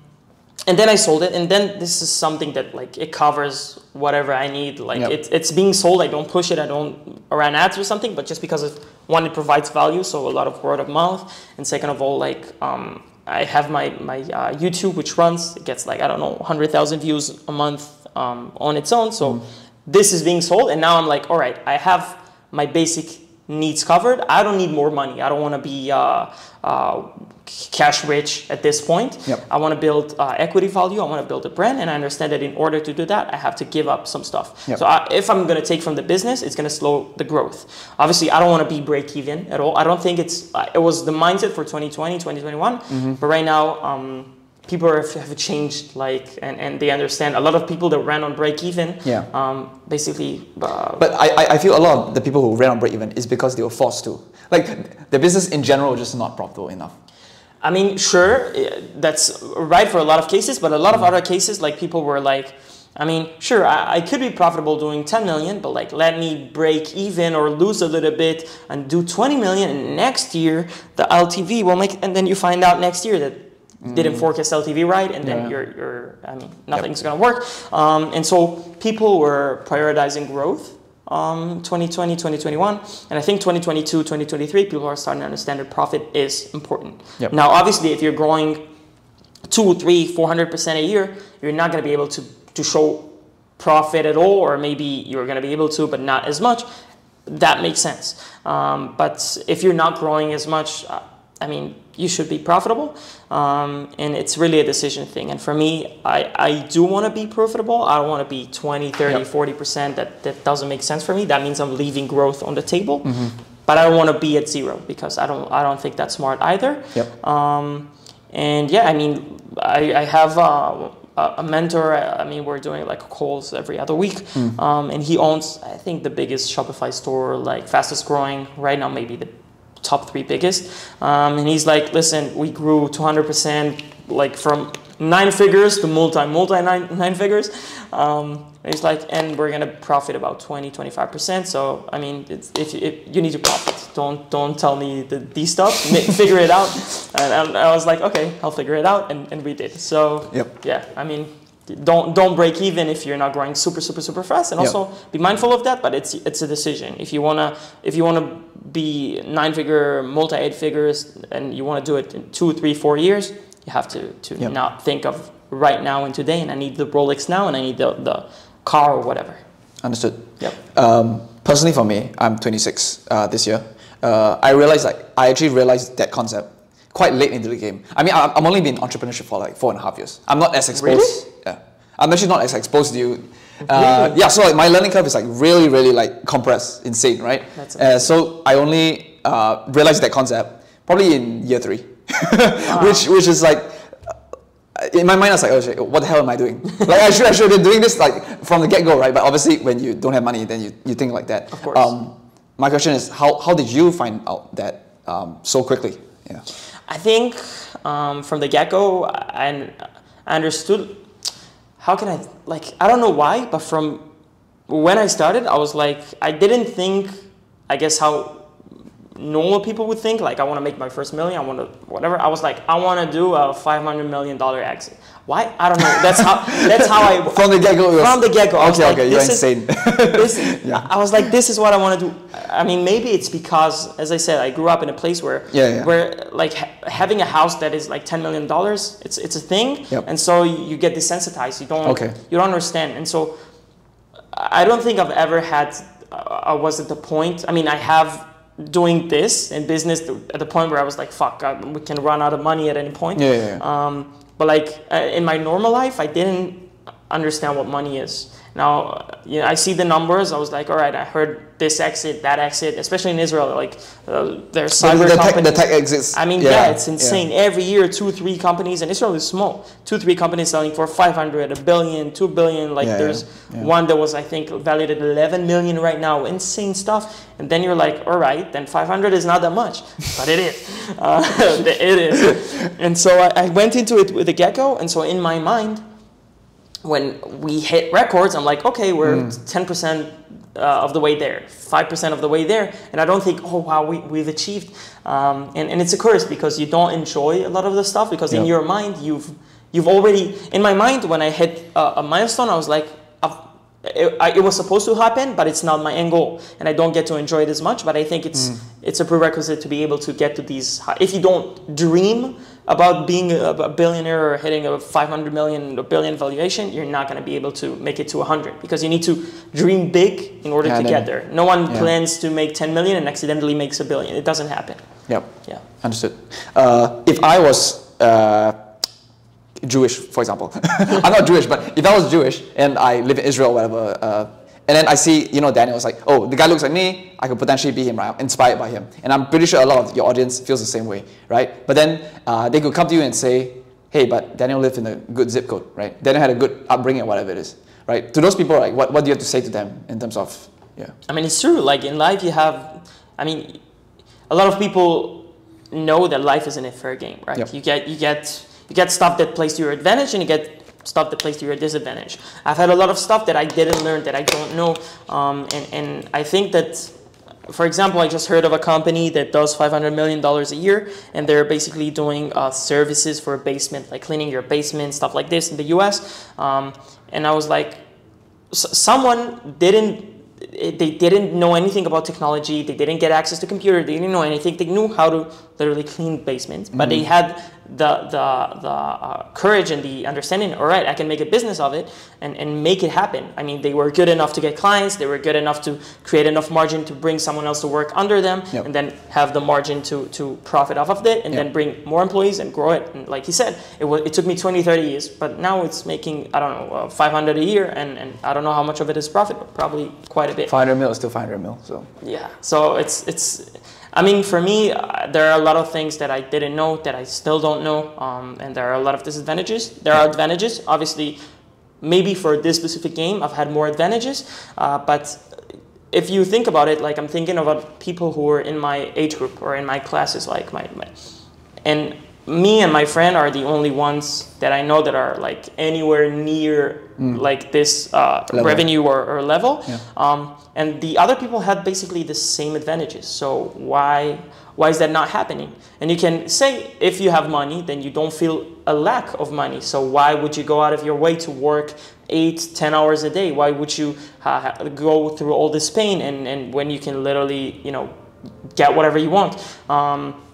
and then I sold it, and then this is something that like it covers whatever I need. Like Yep. it's it's being sold. I don't push it. I don't run ads or something. But just because of one, it provides value, so a lot of word of mouth. And second of all, like um, I have my my uh, YouTube, which runs. It gets like I don't know, hundred thousand views a month um, on its own. So this is being sold, and now I'm like, all right, I have my basic needs covered. I don't need more money. I don't want to be uh, uh, cash rich at this point. Yep. I want to build uh, equity value. I want to build a brand, and I understand that in order to do that, I have to give up some stuff. Yep. So I, if I'm going to take from the business, it's going to slow the growth. Obviously, I don't want to be break even at all. I don't think it's. uh, It was the mindset for 2020, 2021, Mm-hmm. but right now. Um, People have, have changed, like, and, and they understand. A lot of people that ran on break even, Yeah. um, basically, uh, But I, I- feel a lot of the people who ran on break even is because they were forced to. Like the business in general was just not profitable enough. I mean, sure, eh, that's right for a lot of cases, but a lot of other cases, like people were like, I mean, sure, I, I could be profitable doing 10 million, but like, let me break even or lose a little bit and do 20 million, and next year the LTV will make, and then you find out next year that didn't forecast LTV right, and then Yeah. you're, you're, I mean, nothing's gonna work. Um, and so people were prioritizing growth. Um, 2020, 2021, and I think 2022, 2023, people are starting to understand that profit is important. Yep. Now, obviously, if you're growing two, three, four hundred percent a year, you're not going to be able to to show profit at all, or maybe you're going to be able to, but not as much. That makes sense. Um, but if you're not growing as much, uh, I mean, you should be profitable, um, and it's really a decision thing. And for me, I, I do want to be profitable. I don't want to be 20, 30, Yep. 40%. That, that doesn't make sense for me. That means I'm leaving growth on the table. Mm-hmm. But I don't want to be at zero because I don't, I don't think that's smart either. Yep. Um, and yeah, I mean, I, I have uh, a, a mentor. I mean, we're doing like calls every other week. Um, and he owns, I think, the biggest Shopify store, like fastest growing right now, maybe the top three biggest. Um, and he's like, listen, we grew 200%, like from nine figures to multi, multi nine, nine figures. Um, and he's like, and we're gonna profit about 20, 25%. So, I mean, it's, if, if you need to profit, don't don't tell me the, these stuff, figure it out. And, and I was like, okay, I'll figure it out, and, and we did. So, Yep. yeah, I mean, don't don't break even if you're not growing super super super fast, and Yep. also be mindful of that. But it's it's a decision. If you wanna if you wanna be nine figure, multi eight figures, and you wanna do it in two, three, four years, you have to to Yep. not think of right now and today. And I need the Rolex now, and I need the the car or whatever. Understood. Yep. Um, personally, for me, I'm 26 uh, this year. Uh, I realized like I actually realized that concept quite late into the game. I mean, I- I'm only been in entrepreneurship for like four and a half years. I'm not as exposed. Really? I'm actually not as exposed to you. Uh, Really? Yeah. So like my learning curve is like really, really like compressed, insane, right? That's uh, so I only uh, realized that concept probably in year three, which which is like uh, in my mind, I was like, oh shit, what the hell am I doing? like, I should, I should have been doing this like from the get go, right? But obviously, when you don't have money, then you, you think like that. Of course. Um, my question is, how, how did you find out that um, so quickly? Yeah. I think um, from the get go, I, I understood. How can I like? I don't know why, but from when I started, I was like, I didn't think. I guess how normal people would think. Like, I want to make my first million. I want to whatever. I was like, I want to do a five hundred million dollar exit. Why? I don't know. That's how. That's how I. From the get go, From the get-go, Okay, like, okay, you're this is- insane. this, Yeah. I was like, this is what I want to do. I mean, maybe it's because, as I said, I grew up in a place where, Yeah, yeah. where like ha- having a house that is like ten million dollars, it's it's a thing, Yep. and so you, you get desensitized. You don't, Okay. you don't understand, and so I don't think I've ever had. Uh, I was at the point. I mean, I have doing this in business at the point where I was like, fuck, I, we can run out of money at any point. Yeah, yeah, yeah. Um, but like uh, in my normal life, I didn't understand what money is. Now, you know, I see the numbers. I was like, all right, I heard this exit, that exit, especially in Israel. Like, uh, there's The, cyber the, tech, companies. the tech exits. I mean, yeah, it's insane. Every year, two, three companies, and Israel is small. Two, three companies selling for 500, a billion, two billion. Like, Yeah, there's yeah. one that was, I think, valued at 11 million right now. Insane stuff. And then you're like, all right, then 500 is not that much, but it is. Uh, it is. And so I, I went into it with a get go. And so in my mind, when we hit records, I'm like, okay, we're 10% uh, of the way there, 5% of the way there. And I don't think, oh, wow, we, we've achieved. Um, and, and it's a curse because you don't enjoy a lot of the stuff because in your mind, you've, you've already, in my mind, when I hit a, a milestone, I was like, it, I, it, was supposed to happen, but it's not my end goal, and I don't get to enjoy it as much. But I think it's mm. it's a prerequisite to be able to get to these. High, if you don't dream about being a, a, billionaire or hitting a 500 million or billion valuation, you're not going to be able to make it to 100 because you need to dream big in order yeah, to get there. No one yeah. plans to make 10 million and accidentally makes a billion. It doesn't happen. Yep. Yeah. Understood. Uh, if I was uh, Jewish, for example. I'm not Jewish, but if I was Jewish and I live in Israel, whatever, uh, and then I see, you know, Daniel is like, oh, the guy looks like me, I could potentially be him, right? inspired by him. And I'm pretty sure a lot of your audience feels the same way, right? But then uh, they could come to you and say, hey, but Daniel lived in a good zip code, right? Daniel had a good upbringing or whatever it is, right? To those people, like, what, what do you have to say to them in terms of, yeah? I mean, it's true. Like in life, you have, I mean, a lot of people know that life isn't a fair game, right? Yep. You get, you get, you get stuff that plays to your advantage and you get stuff that plays to your disadvantage. I've had a lot of stuff that I didn't learn that I don't know. Um, and, and I think that, for example, I just heard of a company that does $500 million a year and they're basically doing uh, services for a basement, like cleaning your basement, stuff like this in the US. Um, and I was like, someone didn't they didn't know anything about technology. They didn't get access to computer. They didn't know anything. They knew how to literally clean basements, but mm they had the, the, the uh, courage and the understanding, all right, I can make a business of it and, and make it happen. I mean, they were good enough to get clients, they were good enough to create enough margin to bring someone else to work under them yep. and then have the margin to, to profit off of it and yep. then bring more employees and grow it. And like he said, it, was, it took me 20, 30 years, but now it's making, I don't know, uh, 500 a year and, and I don't know how much of it is profit, but probably quite a bit. 500 mil is still 500 mil, so. Yeah, so it's, it's, I mean, for me, uh, there are a lot of things that I didn't know that I still don't know, um, and there are a lot of disadvantages. There are advantages, obviously. Maybe for this specific game, I've had more advantages, uh, but if you think about it, like I'm thinking about people who are in my age group or in my classes, like my, my and me and my friend are the only ones that I know that are like anywhere near mm. like this uh, revenue or, or level. Yeah. Um, and the other people had basically the same advantages. So why why is that not happening? And you can say if you have money, then you don't feel a lack of money. So why would you go out of your way to work eight, ten hours a day? Why would you uh, go through all this pain and, and when you can literally, you know, get whatever you want? Um,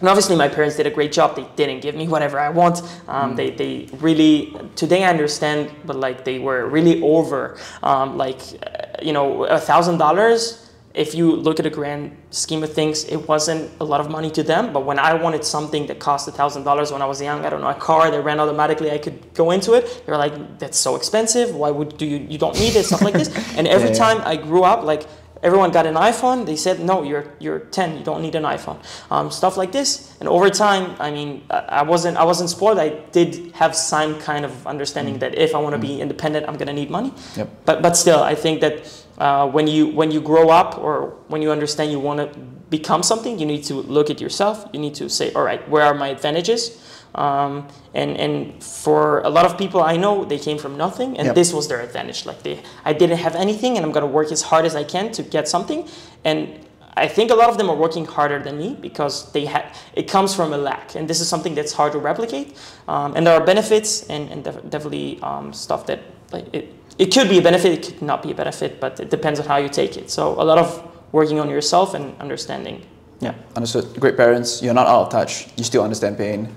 and obviously, my parents did a great job. They didn't give me whatever I want. Um, mm. They, they really, today I understand, but like they were really over. Um, like, uh, you know, a thousand dollars, if you look at a grand scheme of things, it wasn't a lot of money to them. But when I wanted something that cost a thousand dollars when I was young, I don't know, a car that ran automatically, I could go into it. They were like, that's so expensive. Why would do you, you don't need it, stuff like this. And every yeah. time I grew up, like, Everyone got an iPhone. They said, no, you're, you're 10. You don't need an iPhone. Um, stuff like this. And over time, I mean, I wasn't, I wasn't spoiled. I did have some kind of understanding mm. that if I want to mm. be independent, I'm going to need money. Yep. But, but still, I think that uh, when, you, when you grow up or when you understand you want to become something, you need to look at yourself. You need to say, all right, where are my advantages? Um, and and for a lot of people I know, they came from nothing, and yep. this was their advantage. Like they, I didn't have anything, and I'm gonna work as hard as I can to get something. And I think a lot of them are working harder than me because they had it comes from a lack, and this is something that's hard to replicate. Um, and there are benefits and, and def definitely um, stuff that like it. It could be a benefit, it could not be a benefit, but it depends on how you take it. So a lot of working on yourself and understanding. Yeah, understood. Great parents. You're not out of touch. You still understand pain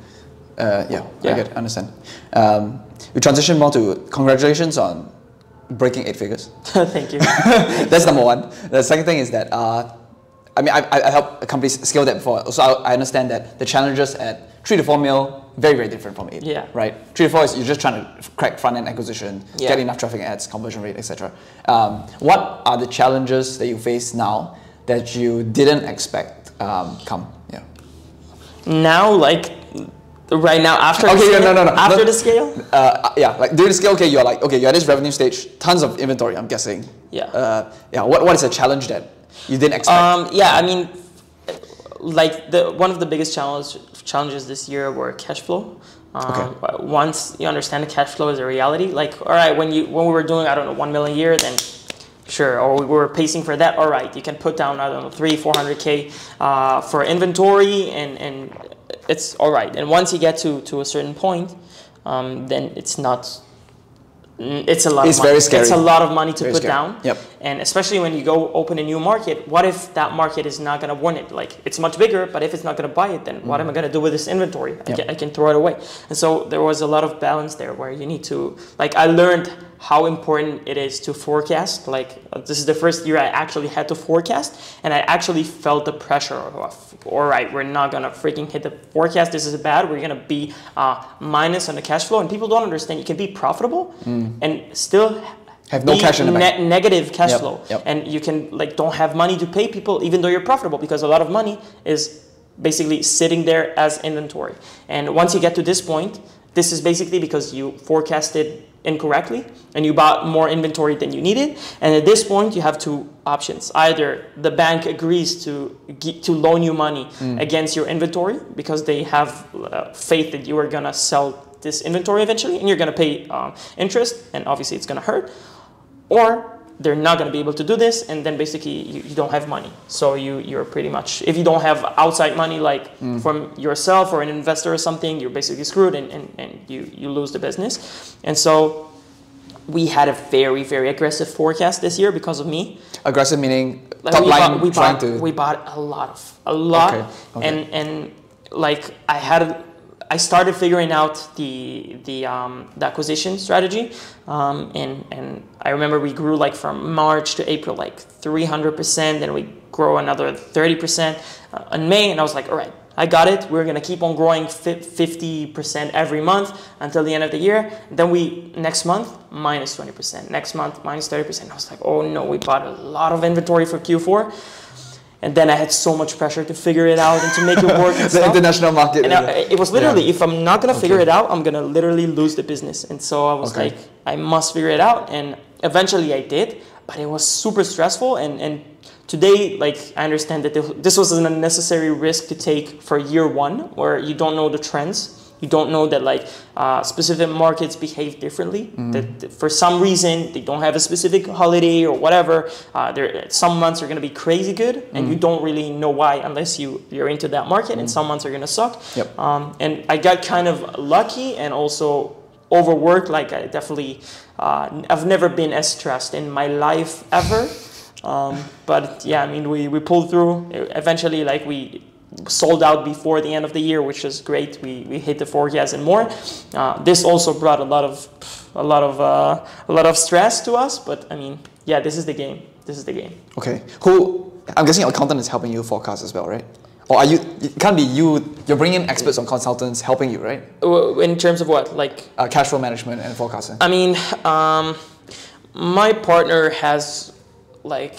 uh, yeah, yeah, I get, it. understand. Um, we transition more to congratulations on breaking eight figures. Thank you. That's number one. The second thing is that uh, I mean I, I help companies scale that before, so I, I understand that the challenges at three to four mil very very different from eight. Yeah. Right. Three to four is you're just trying to crack front end acquisition, yeah. get enough traffic ads, conversion rate, etc. Um, what are the challenges that you face now that you didn't expect um, come? Yeah. Now, like right now after okay, the scale, no, no, no, after no, the scale? Uh, yeah like during the scale okay you're like okay you're at this revenue stage tons of inventory i'm guessing. Yeah. Uh, yeah what, what is a challenge that you didn't expect. Um, yeah i mean like the one of the biggest challenge, challenges this year were cash flow. Um, okay. once you understand the cash flow is a reality like all right when you when we were doing i don't know 1 million a year then sure or we were pacing for that all right you can put down i don't know 3 400k uh, for inventory and and it's all right. And once you get to, to a certain point, um, then it's not Mm, It's a lot. It's of money. very scary. It's a lot of money to Very put scary. down. Yep. And especially when you go open a new market, what if that market is not going to want it? Like it's much bigger, but if it's not going to buy it, then what am I going to do with this inventory? I, Mm. Yep. can, I can throw it away. And so there was a lot of balance there where you need to like I learned how important it is to forecast. Like uh, this is the first year I actually had to forecast, and I actually felt the pressure of all right, we're not gonna freaking hit the forecast. This is bad. We're gonna be uh, minus on the cash flow, and people don't understand you can be profitable and still Mm. Have no cash in the bank. ne- negative cash Yep, flow, yep. and you can like don't have money to pay people even though you're profitable because a lot of money is basically sitting there as inventory. And once you get to this point, this is basically because you forecasted incorrectly and you bought more inventory than you needed. And at this point, you have two options: either the bank agrees to to loan you money Mm. against your inventory because they have uh, faith that you are gonna sell this inventory eventually, and you're gonna pay um, interest, and obviously it's gonna hurt or they're not going to be able to do this and then basically you, you don't have money so you, you're pretty much if you don't have outside money like mm. from yourself or an investor or something you're basically screwed and, and, and you, you lose the business and so we had a very very aggressive forecast this year because of me Aggressive meaning like top we, line bought, we, trying bought, to. we bought a lot of a lot Okay, okay. and and like i had i started figuring out the the um the acquisition strategy um and and i remember we grew like from march to april like 300% then we grow another 30% uh, in may and i was like all right I got it. We're gonna keep on growing 50% every month until the end of the year. Then we next month minus 20%. Next month minus 30%. I was like, oh no, we bought a lot of inventory for Q4, and then I had so much pressure to figure it out and to make it work the stuff. international market. And is I, it was literally, Yeah. if I'm not gonna figure Okay. it out, I'm gonna literally lose the business. And so I was Okay. like, I must figure it out. And eventually I did, but it was super stressful. And, and today, like, I understand that this was an unnecessary risk to take for year one, where you don't know the trends. You don't know that like uh, specific markets behave differently. That that for some reason they don't have a specific holiday or whatever. Uh, there, some months are going to be crazy good, and you don't really know why unless you you're into that market. And some months are going to suck. Yep. Um, and I got kind of lucky and also overworked. Like I definitely, uh, I've never been as stressed in my life ever. Um, but yeah, I mean, we, we pulled through. Eventually, like we sold out before the end of the year, which is great. We, we hit the forecast and more. Uh, this also brought a lot of a lot of uh, a lot of stress to us. But I mean, yeah, this is the game. This is the game. Okay. Who? I'm guessing your accountant is helping you forecast as well, right? Or are you? It can't be you. You're bringing in experts or consultants helping you, right? In terms of what, like Uh, cash flow management and forecasting. I mean, um, my partner has like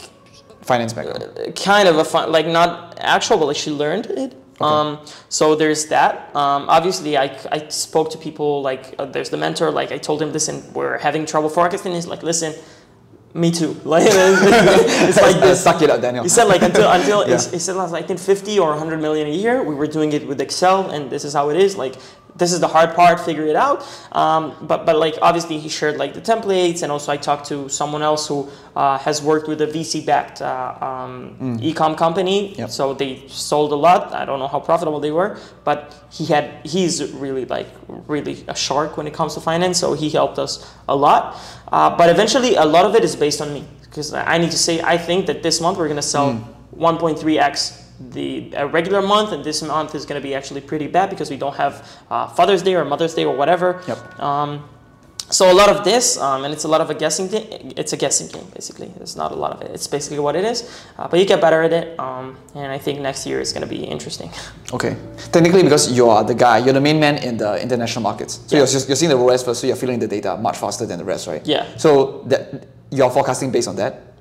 Finance background. kind of a fun, like not actual, but like she learned it. Um, so there's that. Um, obviously, I, I spoke to people like uh, there's the mentor. Like I told him, listen, we're having trouble forecasting. He's like, listen, me too. Like it's like this. Suck it up, Daniel. He said like until until Yeah. he said like I think 50 or 100 million a year. We were doing it with Excel, and this is how it is. Like this is the hard part, figure it out. Um, but but like obviously he shared like the templates, and also I talked to someone else who uh, has worked with a VC-backed uh, um, e-com company. Mm. Yep. So they sold a lot. I don't know how profitable they were, but he had he's really like really a shark when it comes to finance. So he helped us a lot. Uh, but eventually, a lot of it is based on me because I need to say I think that this month we're gonna sell 1.3x the a regular month, and this month is gonna be actually pretty bad because we don't have uh, Father's Day or Mother's Day or whatever. Yep. Um, so a lot of this, um, and it's a lot of a guessing game. It's a guessing game, basically. It's not a lot of it. It's basically what it is. Uh, but you get better at it, um, and I think next year is going to be interesting. Okay. Technically, because you are the guy, you're the main man in the international markets. So Yeah. you're, you're seeing the ROAS first, so you're feeling the data much faster than the rest, right? Yeah. So that you're forecasting based on that.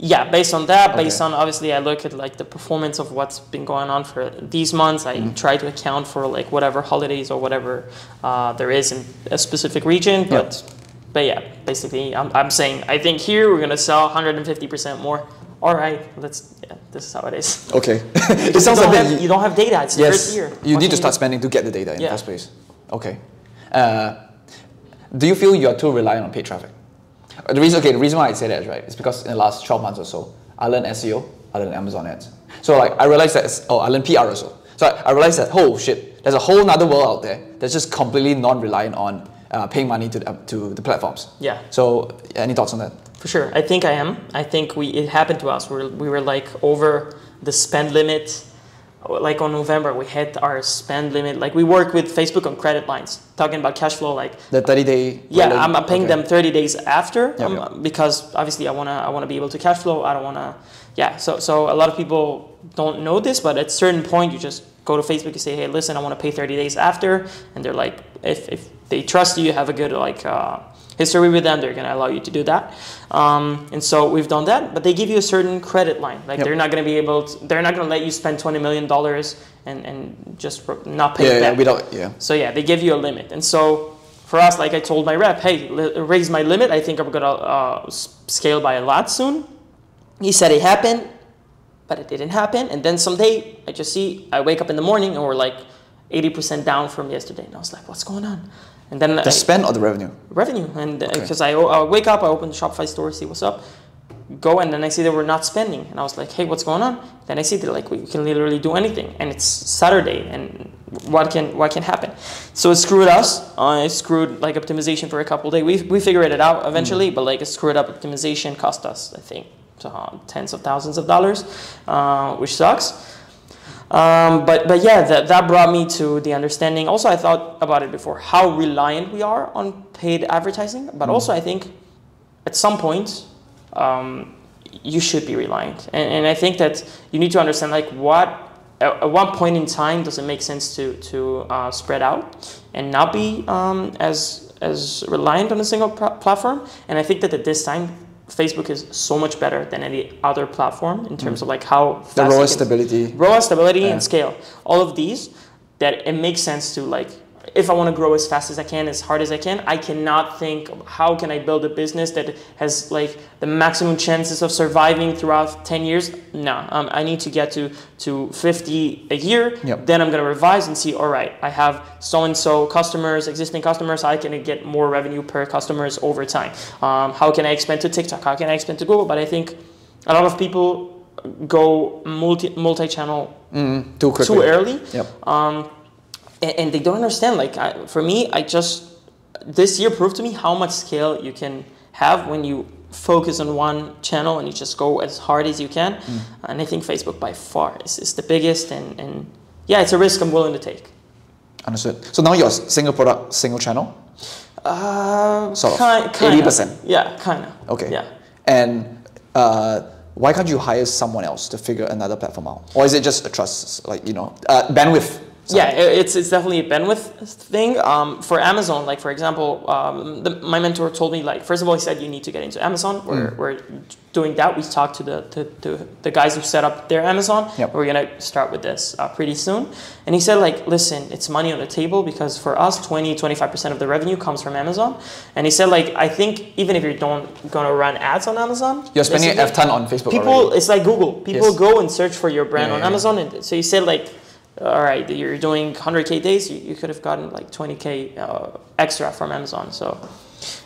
Yeah, based on that, Okay. based on obviously I look at like the performance of what's been going on for these months. I Mm-hmm. try to account for like whatever holidays or whatever uh, there is in a specific region. Yeah. But but yeah, basically I'm, I'm saying I think here we're gonna sell 150 percent more. All right, let's. Yeah, this is how it is. Okay. it you, sounds don't have, you don't have data. It's the yes. first year. You What need to start do? spending to get the data in the Yeah. first place. Okay. Uh, do you feel you are too reliant on paid traffic? Uh, The reason, okay, the reason why I say that is right, is because in the last 12 months or so, I learned SEO, I learned Amazon ads. So like I realized that, oh, I learned PR also. So I, I realized that, oh shit, there's a whole nother world out there that's just completely non-reliant on uh, paying money to the, to the platforms. Yeah. So any thoughts on that? For sure, I think I am. I think we it happened to us. We were, we were like over the spend limit. Like on November, we hit our spend limit. Like we work with Facebook on credit lines, talking about cash flow. Like The 30 day. yeah, I'm, I'm paying okay. them 30 days after Yeah, um, yeah. because obviously I wanna I wanna be able to cash flow. I don't wanna yeah. So so a lot of people don't know this, but at a certain point you just go to Facebook and say, hey, listen, I want to pay 30 days after, and they're like, if if they trust you, you have a good like. Uh, History with them, they're gonna allow you to do that, um, and so we've done that. But they give you a certain credit line, like Yep. they're not gonna be able, to, they're not gonna let you spend twenty million dollars and and just not pay Yeah, it yeah, back. without, yeah. So yeah, they give you a limit, and so for us, like I told my rep, hey, raise my limit. I think I'm gonna uh, scale by a lot soon. He said it happened, but it didn't happen. And then someday I just see I wake up in the morning and we're like 80% down from yesterday, and I was like, what's going on? And then The I, spend or the revenue? revenue, and Okay. because I, I wake up, I open the Shopify store, see what's up. Go and then I see that we're not spending, and I was like, "Hey, what's going on?" Then I see that like we can literally do anything, and it's Saturday, and what can what can happen? So it screwed us. Uh, it screwed like optimization for a couple days. We we figured it out eventually, but like it screwed up optimization, cost us I think uh, tens of thousands of dollars, uh, which sucks. Um, but but yeah, that, that brought me to the understanding. Also, I thought about it before how reliant we are on paid advertising. But also, I think at some point um, you should be reliant, and, and I think that you need to understand like what at, what point in time does it make sense to to uh, spread out and not be um, as as reliant on a single platform. And I think that at this time. Facebook is so much better than any other platform in terms mm. of like how The raw stability. raw stability Yeah. and scale all of these that it makes sense to like if i want to grow as fast as i can as hard as i can i cannot think how can i build a business that has like the maximum chances of surviving throughout 10 years no um, i need to get to to 50 a year Yep. then i'm going to revise and see all right i have so and so customers existing customers i can get more revenue per customers over time um, how can i expand to tiktok how can i expand to google but i think a lot of people go multi multi-channel Mm, too quickly. too early Yep. um, and, and they don't understand like I, for me i just this year proved to me how much scale you can have when you focus on one channel and you just go as hard as you can Mm. and i think facebook by far is, is the biggest and, and yeah it's a risk i'm willing to take Understood. So now you're single product, single channel? uh, Sort of. kind, kind 80%. yeah kind of Okay. yeah And uh, why can't you hire someone else to figure another platform out? Or is it just a trust, like, you know, uh, bandwidth? Yeah, it's, it's definitely a bandwidth thing. Um, for Amazon, like for example, um, the, my mentor told me like first of all he said you need to get into Amazon. We're, Mm. we're doing that. We talked to the to, to the guys who set up their Amazon. Yep. We're gonna start with this uh, pretty soon. And he said like listen, it's money on the table because for us 20 25 percent of the revenue comes from Amazon. And he said like I think even if you don't gonna run ads on Amazon, You're spending F ton on Facebook people already. it's like google people Yes. go and search for your brand Yeah, on yeah, yeah. amazon and so he said like all right you're doing 100k days. You, you could have gotten like 20k uh, extra from amazon. So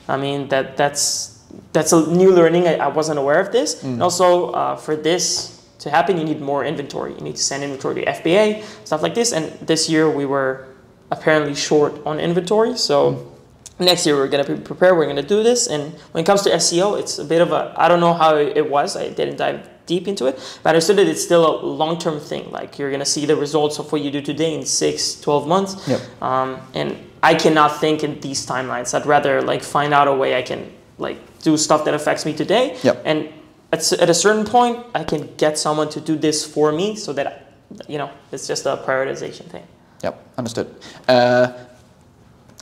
i mean that that's that's a new learning. I, I wasn't aware of this. Mm. and also uh, for this to happen you need more inventory. You need to send inventory to fba stuff like this. And this year we were apparently short on inventory. So Mm. next year we're going to be prepared we're going to do this. And when it comes to seo it's a bit of a i don't know how it was. I didn't dive deep into it but i understood that it's still a long-term thing like you're going to see the results of what you do today in 6 12 months Yep. um, and i cannot think in these timelines i'd rather like find out a way i can like do stuff that affects me today Yep. and at, at a certain point i can get someone to do this for me so that you know it's just a prioritization thing Yep, understood. Uh,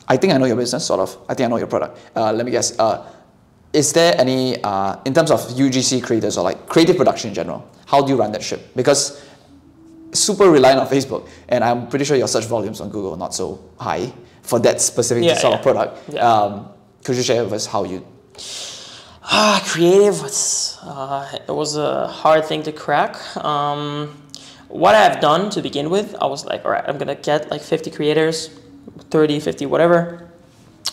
I think I know your business, sort of. I think I know your product. Uh, let me guess. Uh, is there any, uh, in terms of UGC creators or like creative production in general, how do you run that ship? Because super reliant on Facebook, and I'm pretty sure your search volumes on Google are not so high for that specific Yeah, sort of product. Yeah. Um, could you share with us how you? Ah, creative was uh, it was a hard thing to crack. Um, what I've done to begin with, I was like, all right, I'm gonna get like 50 creators, 30, 50, whatever.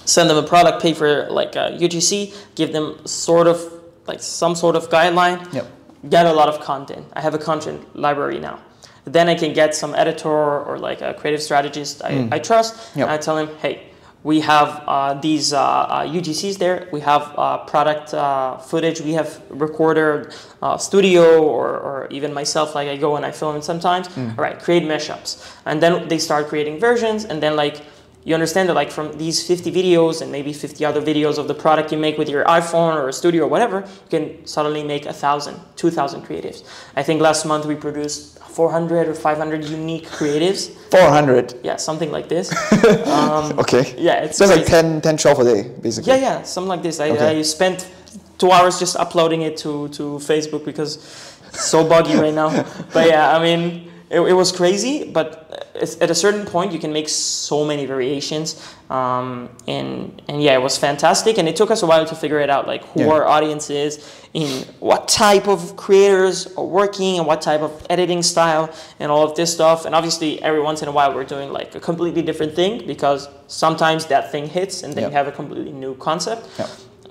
Send them a product, pay for like a UGC, give them sort of like some sort of guideline. Yep. Get a lot of content. I have a content library now. Then I can get some editor or like a creative strategist I, I trust. Yep. And I tell him, hey, we have uh, these uh, uh, UGCs there. We have uh, product uh, footage. We have recorder, uh, studio, or, or even myself. Like I go and I film sometimes. All right, create mashups, and then they start creating versions, and then like you understand that like from these 50 videos and maybe 50 other videos of the product you make with your iphone or a studio or whatever you can suddenly make a thousand 2000 creatives i think last month we produced 400 or 500 unique creatives 400. yeah something like this um, Okay. yeah it's like 10, 10, 12 a day, basically. yeah yeah something like this I, Okay. I spent two hours just uploading it to, to facebook because it's so buggy right now but yeah i mean it, it was crazy but at a certain point you can make so many variations um, and and yeah it was fantastic and it took us a while to figure it out like who Yeah. our audience is in what type of creators are working and what type of editing style and all of this stuff and obviously every once in a while we're doing like a completely different thing because sometimes that thing hits and then Yeah. you have a completely new concept Yeah.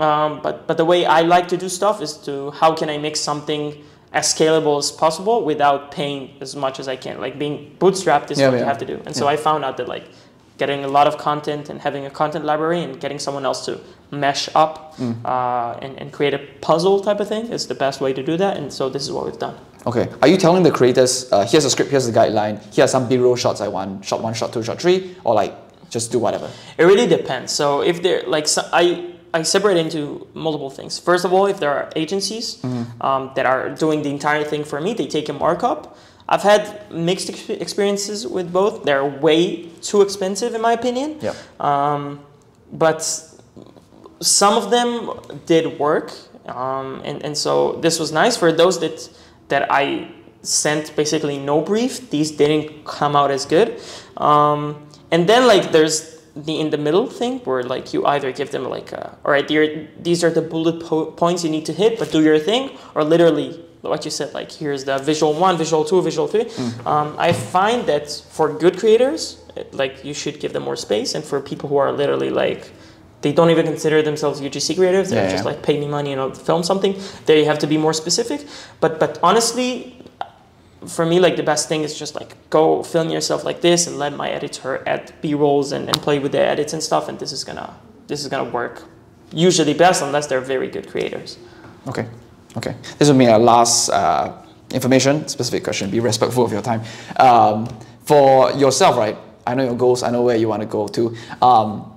um, but but the way I like to do stuff is to how can I make something as scalable as possible without paying as much as I can. Like being bootstrapped is Yeah, what yeah. you have to do. And so I found out that like getting a lot of content and having a content library and getting someone else to mesh up Mm. uh, and, and create a puzzle type of thing is the best way to do that. And so this is what we've done. Okay. Are you telling the creators, uh, here's a script, here's the guideline, here are some B-roll shots I want, shot one, shot two, shot three, or like just do whatever? It really depends. So if they're like, so I I separate into multiple things. First of all, if there are agencies um, that are doing the entire thing for me, they take a markup. I've had mixed exp- experiences with both. They're way too expensive, in my opinion. Yeah. Um, but some of them did work, um, and and so this was nice for those that that I sent basically no brief. These didn't come out as good, um, and then like there's the in the middle thing where like you either give them like uh, all right these are the bullet po- points you need to hit but do your thing or literally what you said like here's the visual one visual two visual 3 um, i find that for good creators like you should give them more space and for people who are literally like they don't even consider themselves UGC creators. They're Yeah, just yeah. like pay me money and I'll film something. They have to be more specific. But but honestly, for me, like the best thing is just like go film yourself like this and let my editor add B rolls and, and play with the edits and stuff. And this is gonna this is gonna work usually best unless they're very good creators. Okay. Okay. This will be our last uh, information specific question. Be respectful of your time. Um, for yourself, right? I know your goals. I know where you want to go to. Um,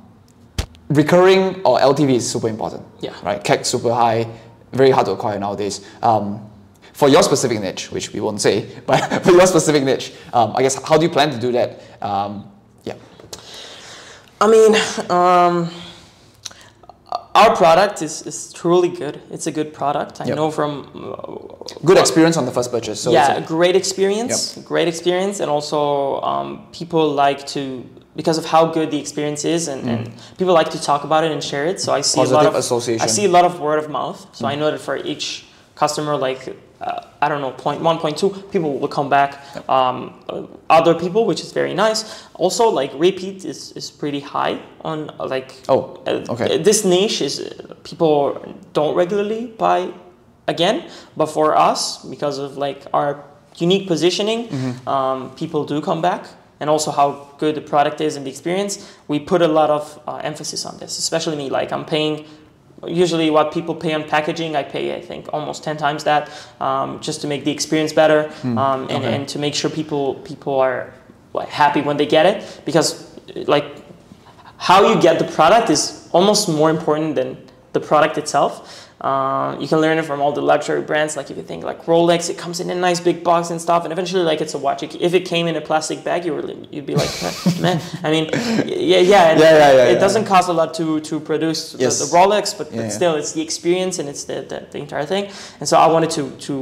recurring or LTV is super important. Yeah. Right. CAC super high, very hard to acquire nowadays. Um, for your specific niche, which we won't say, but for your specific niche, um, I guess how do you plan to do that? Um, yeah. I mean, um, our product is, is truly good. It's a good product. I Yep. know from uh, Good experience on the first purchase. So yeah, it's great experience, great experience, and also um, people like to because of how good the experience is, and, and people like to talk about it and share it. So I see a lot Mm. Positive of association. Mm. I see a lot of word of mouth. So I know that for each customer, like uh, I don't know, point one, point two, people will come back. Um, uh, other people, which is very nice. Also, like repeat is, is pretty high on uh, like Oh, uh, okay. this niche is uh, people don't regularly buy again, but for us, because of like our unique positioning, Mm-hmm. um, people do come back, and also how good the product is and the experience. We put a lot of uh, emphasis on this, especially me. Like I'm paying. Usually, what people pay on packaging, I pay I think almost ten times that, um, just to make the experience better um, and, Hmm. okay. and to make sure people people are happy when they get it. Because like how you get the product is almost more important than the product itself. Uh, you can learn it from all the luxury brands. Like if you think like Rolex, it comes in a nice big box and stuff, and eventually like it's a watch. If it came in a plastic bag, you would you'd be like, man. I mean, yeah, yeah, and Yeah, yeah, yeah, It doesn't cost a lot to to produce the- Yes. the, Rolex, but, but still, it's the experience and it's the, the the entire thing. And so I wanted to to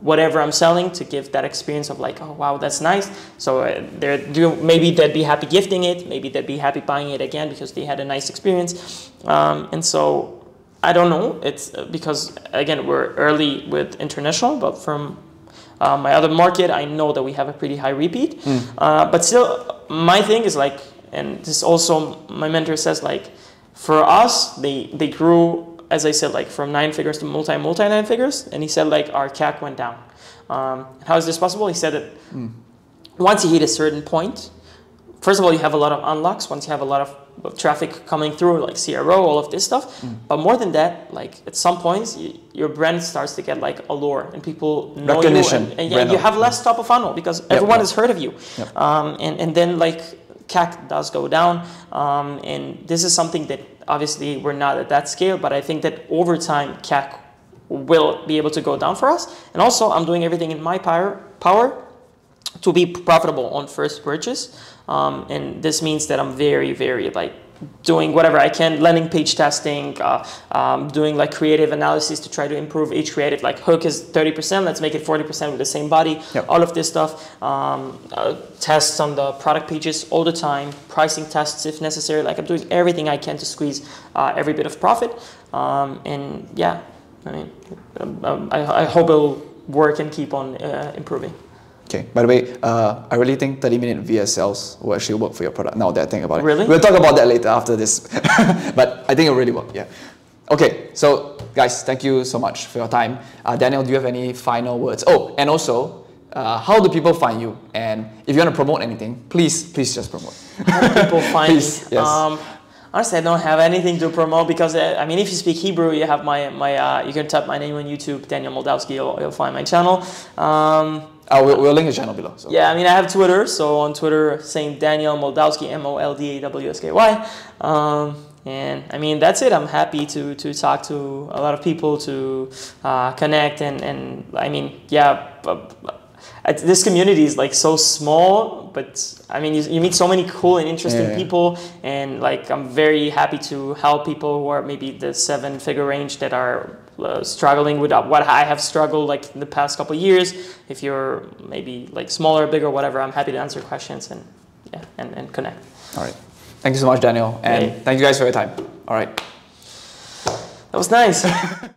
whatever I'm selling to give that experience of like, oh wow, that's nice. So uh, they're do maybe they'd be happy gifting it, maybe they'd be happy buying it again because they had a nice experience. Um, and so I don't know. It's uh, because again we're early with international, but from uh, my other market, I know that we have a pretty high repeat. Uh, but still, my thing is like, and this also my mentor says like, for us, they they grew as I said like from nine figures to multi multi nine figures, and he said like our CAC went down. Um, how is this possible? He said that once you hit a certain point, first of all, you have a lot of unlocks. Once you have a lot of traffic coming through, like CRO, all of this stuff. Mm. But more than that, like at some points, y your brand starts to get like allure, and people know Recognition, you, and, and yeah, you have less top of funnel because everyone yep. has heard of you. Yep. Um, and and then like CAC does go down, um, and this is something that obviously we're not at that scale, but I think that over time CAC will be able to go down for us. And also, I'm doing everything in my power power to be profitable on first purchase. Um, and this means that I'm very, very like doing whatever I can, landing page testing, uh, um, doing like creative analysis to try to improve each creative. Like hook is 30%, let's make it 40% with the same body. Yep. All of this stuff. Um, uh, tests on the product pages all the time, pricing tests if necessary. Like I'm doing everything I can to squeeze uh, every bit of profit. Um, and yeah, I mean, um, I, I hope it'll work and keep on uh, improving. Okay. By the way, uh, I really think 30 minute VSLs will actually work for your product. Now that I think about it. Really? We'll talk about that later after this. but I think it really work. Yeah. Okay. So guys, thank you so much for your time. Uh, Daniel, do you have any final words? Oh, and also, uh, how do people find you? And if you want to promote anything, please, please just promote. How do people find Please, me? yes. Um, honestly, I don't have anything to promote because uh, I mean, if you speak Hebrew, you have my my. Uh, you can type my name on YouTube, Daniel Moldawsky. You'll, you'll find my channel. Um, Uh, we'll, we'll link the channel below. So. yeah, I mean, I have Twitter, so on Twitter, St. Daniel Moldawsky, M O L D A W S K Y. Um, and I mean, that's it. I'm happy to, to talk to a lot of people, to uh, connect, and, and I mean, yeah, this community is like so small, but I mean, you, you meet so many cool and interesting Yeah. people, and like I'm very happy to help people who are maybe the seven figure range that are uh, struggling with uh, what I have struggled like in the past couple of years. If you're maybe like smaller, bigger, whatever, I'm happy to answer questions and yeah, and, and connect. All right. Thank you so much, Daniel. And Okay. thank you guys for your time. All right. That was nice.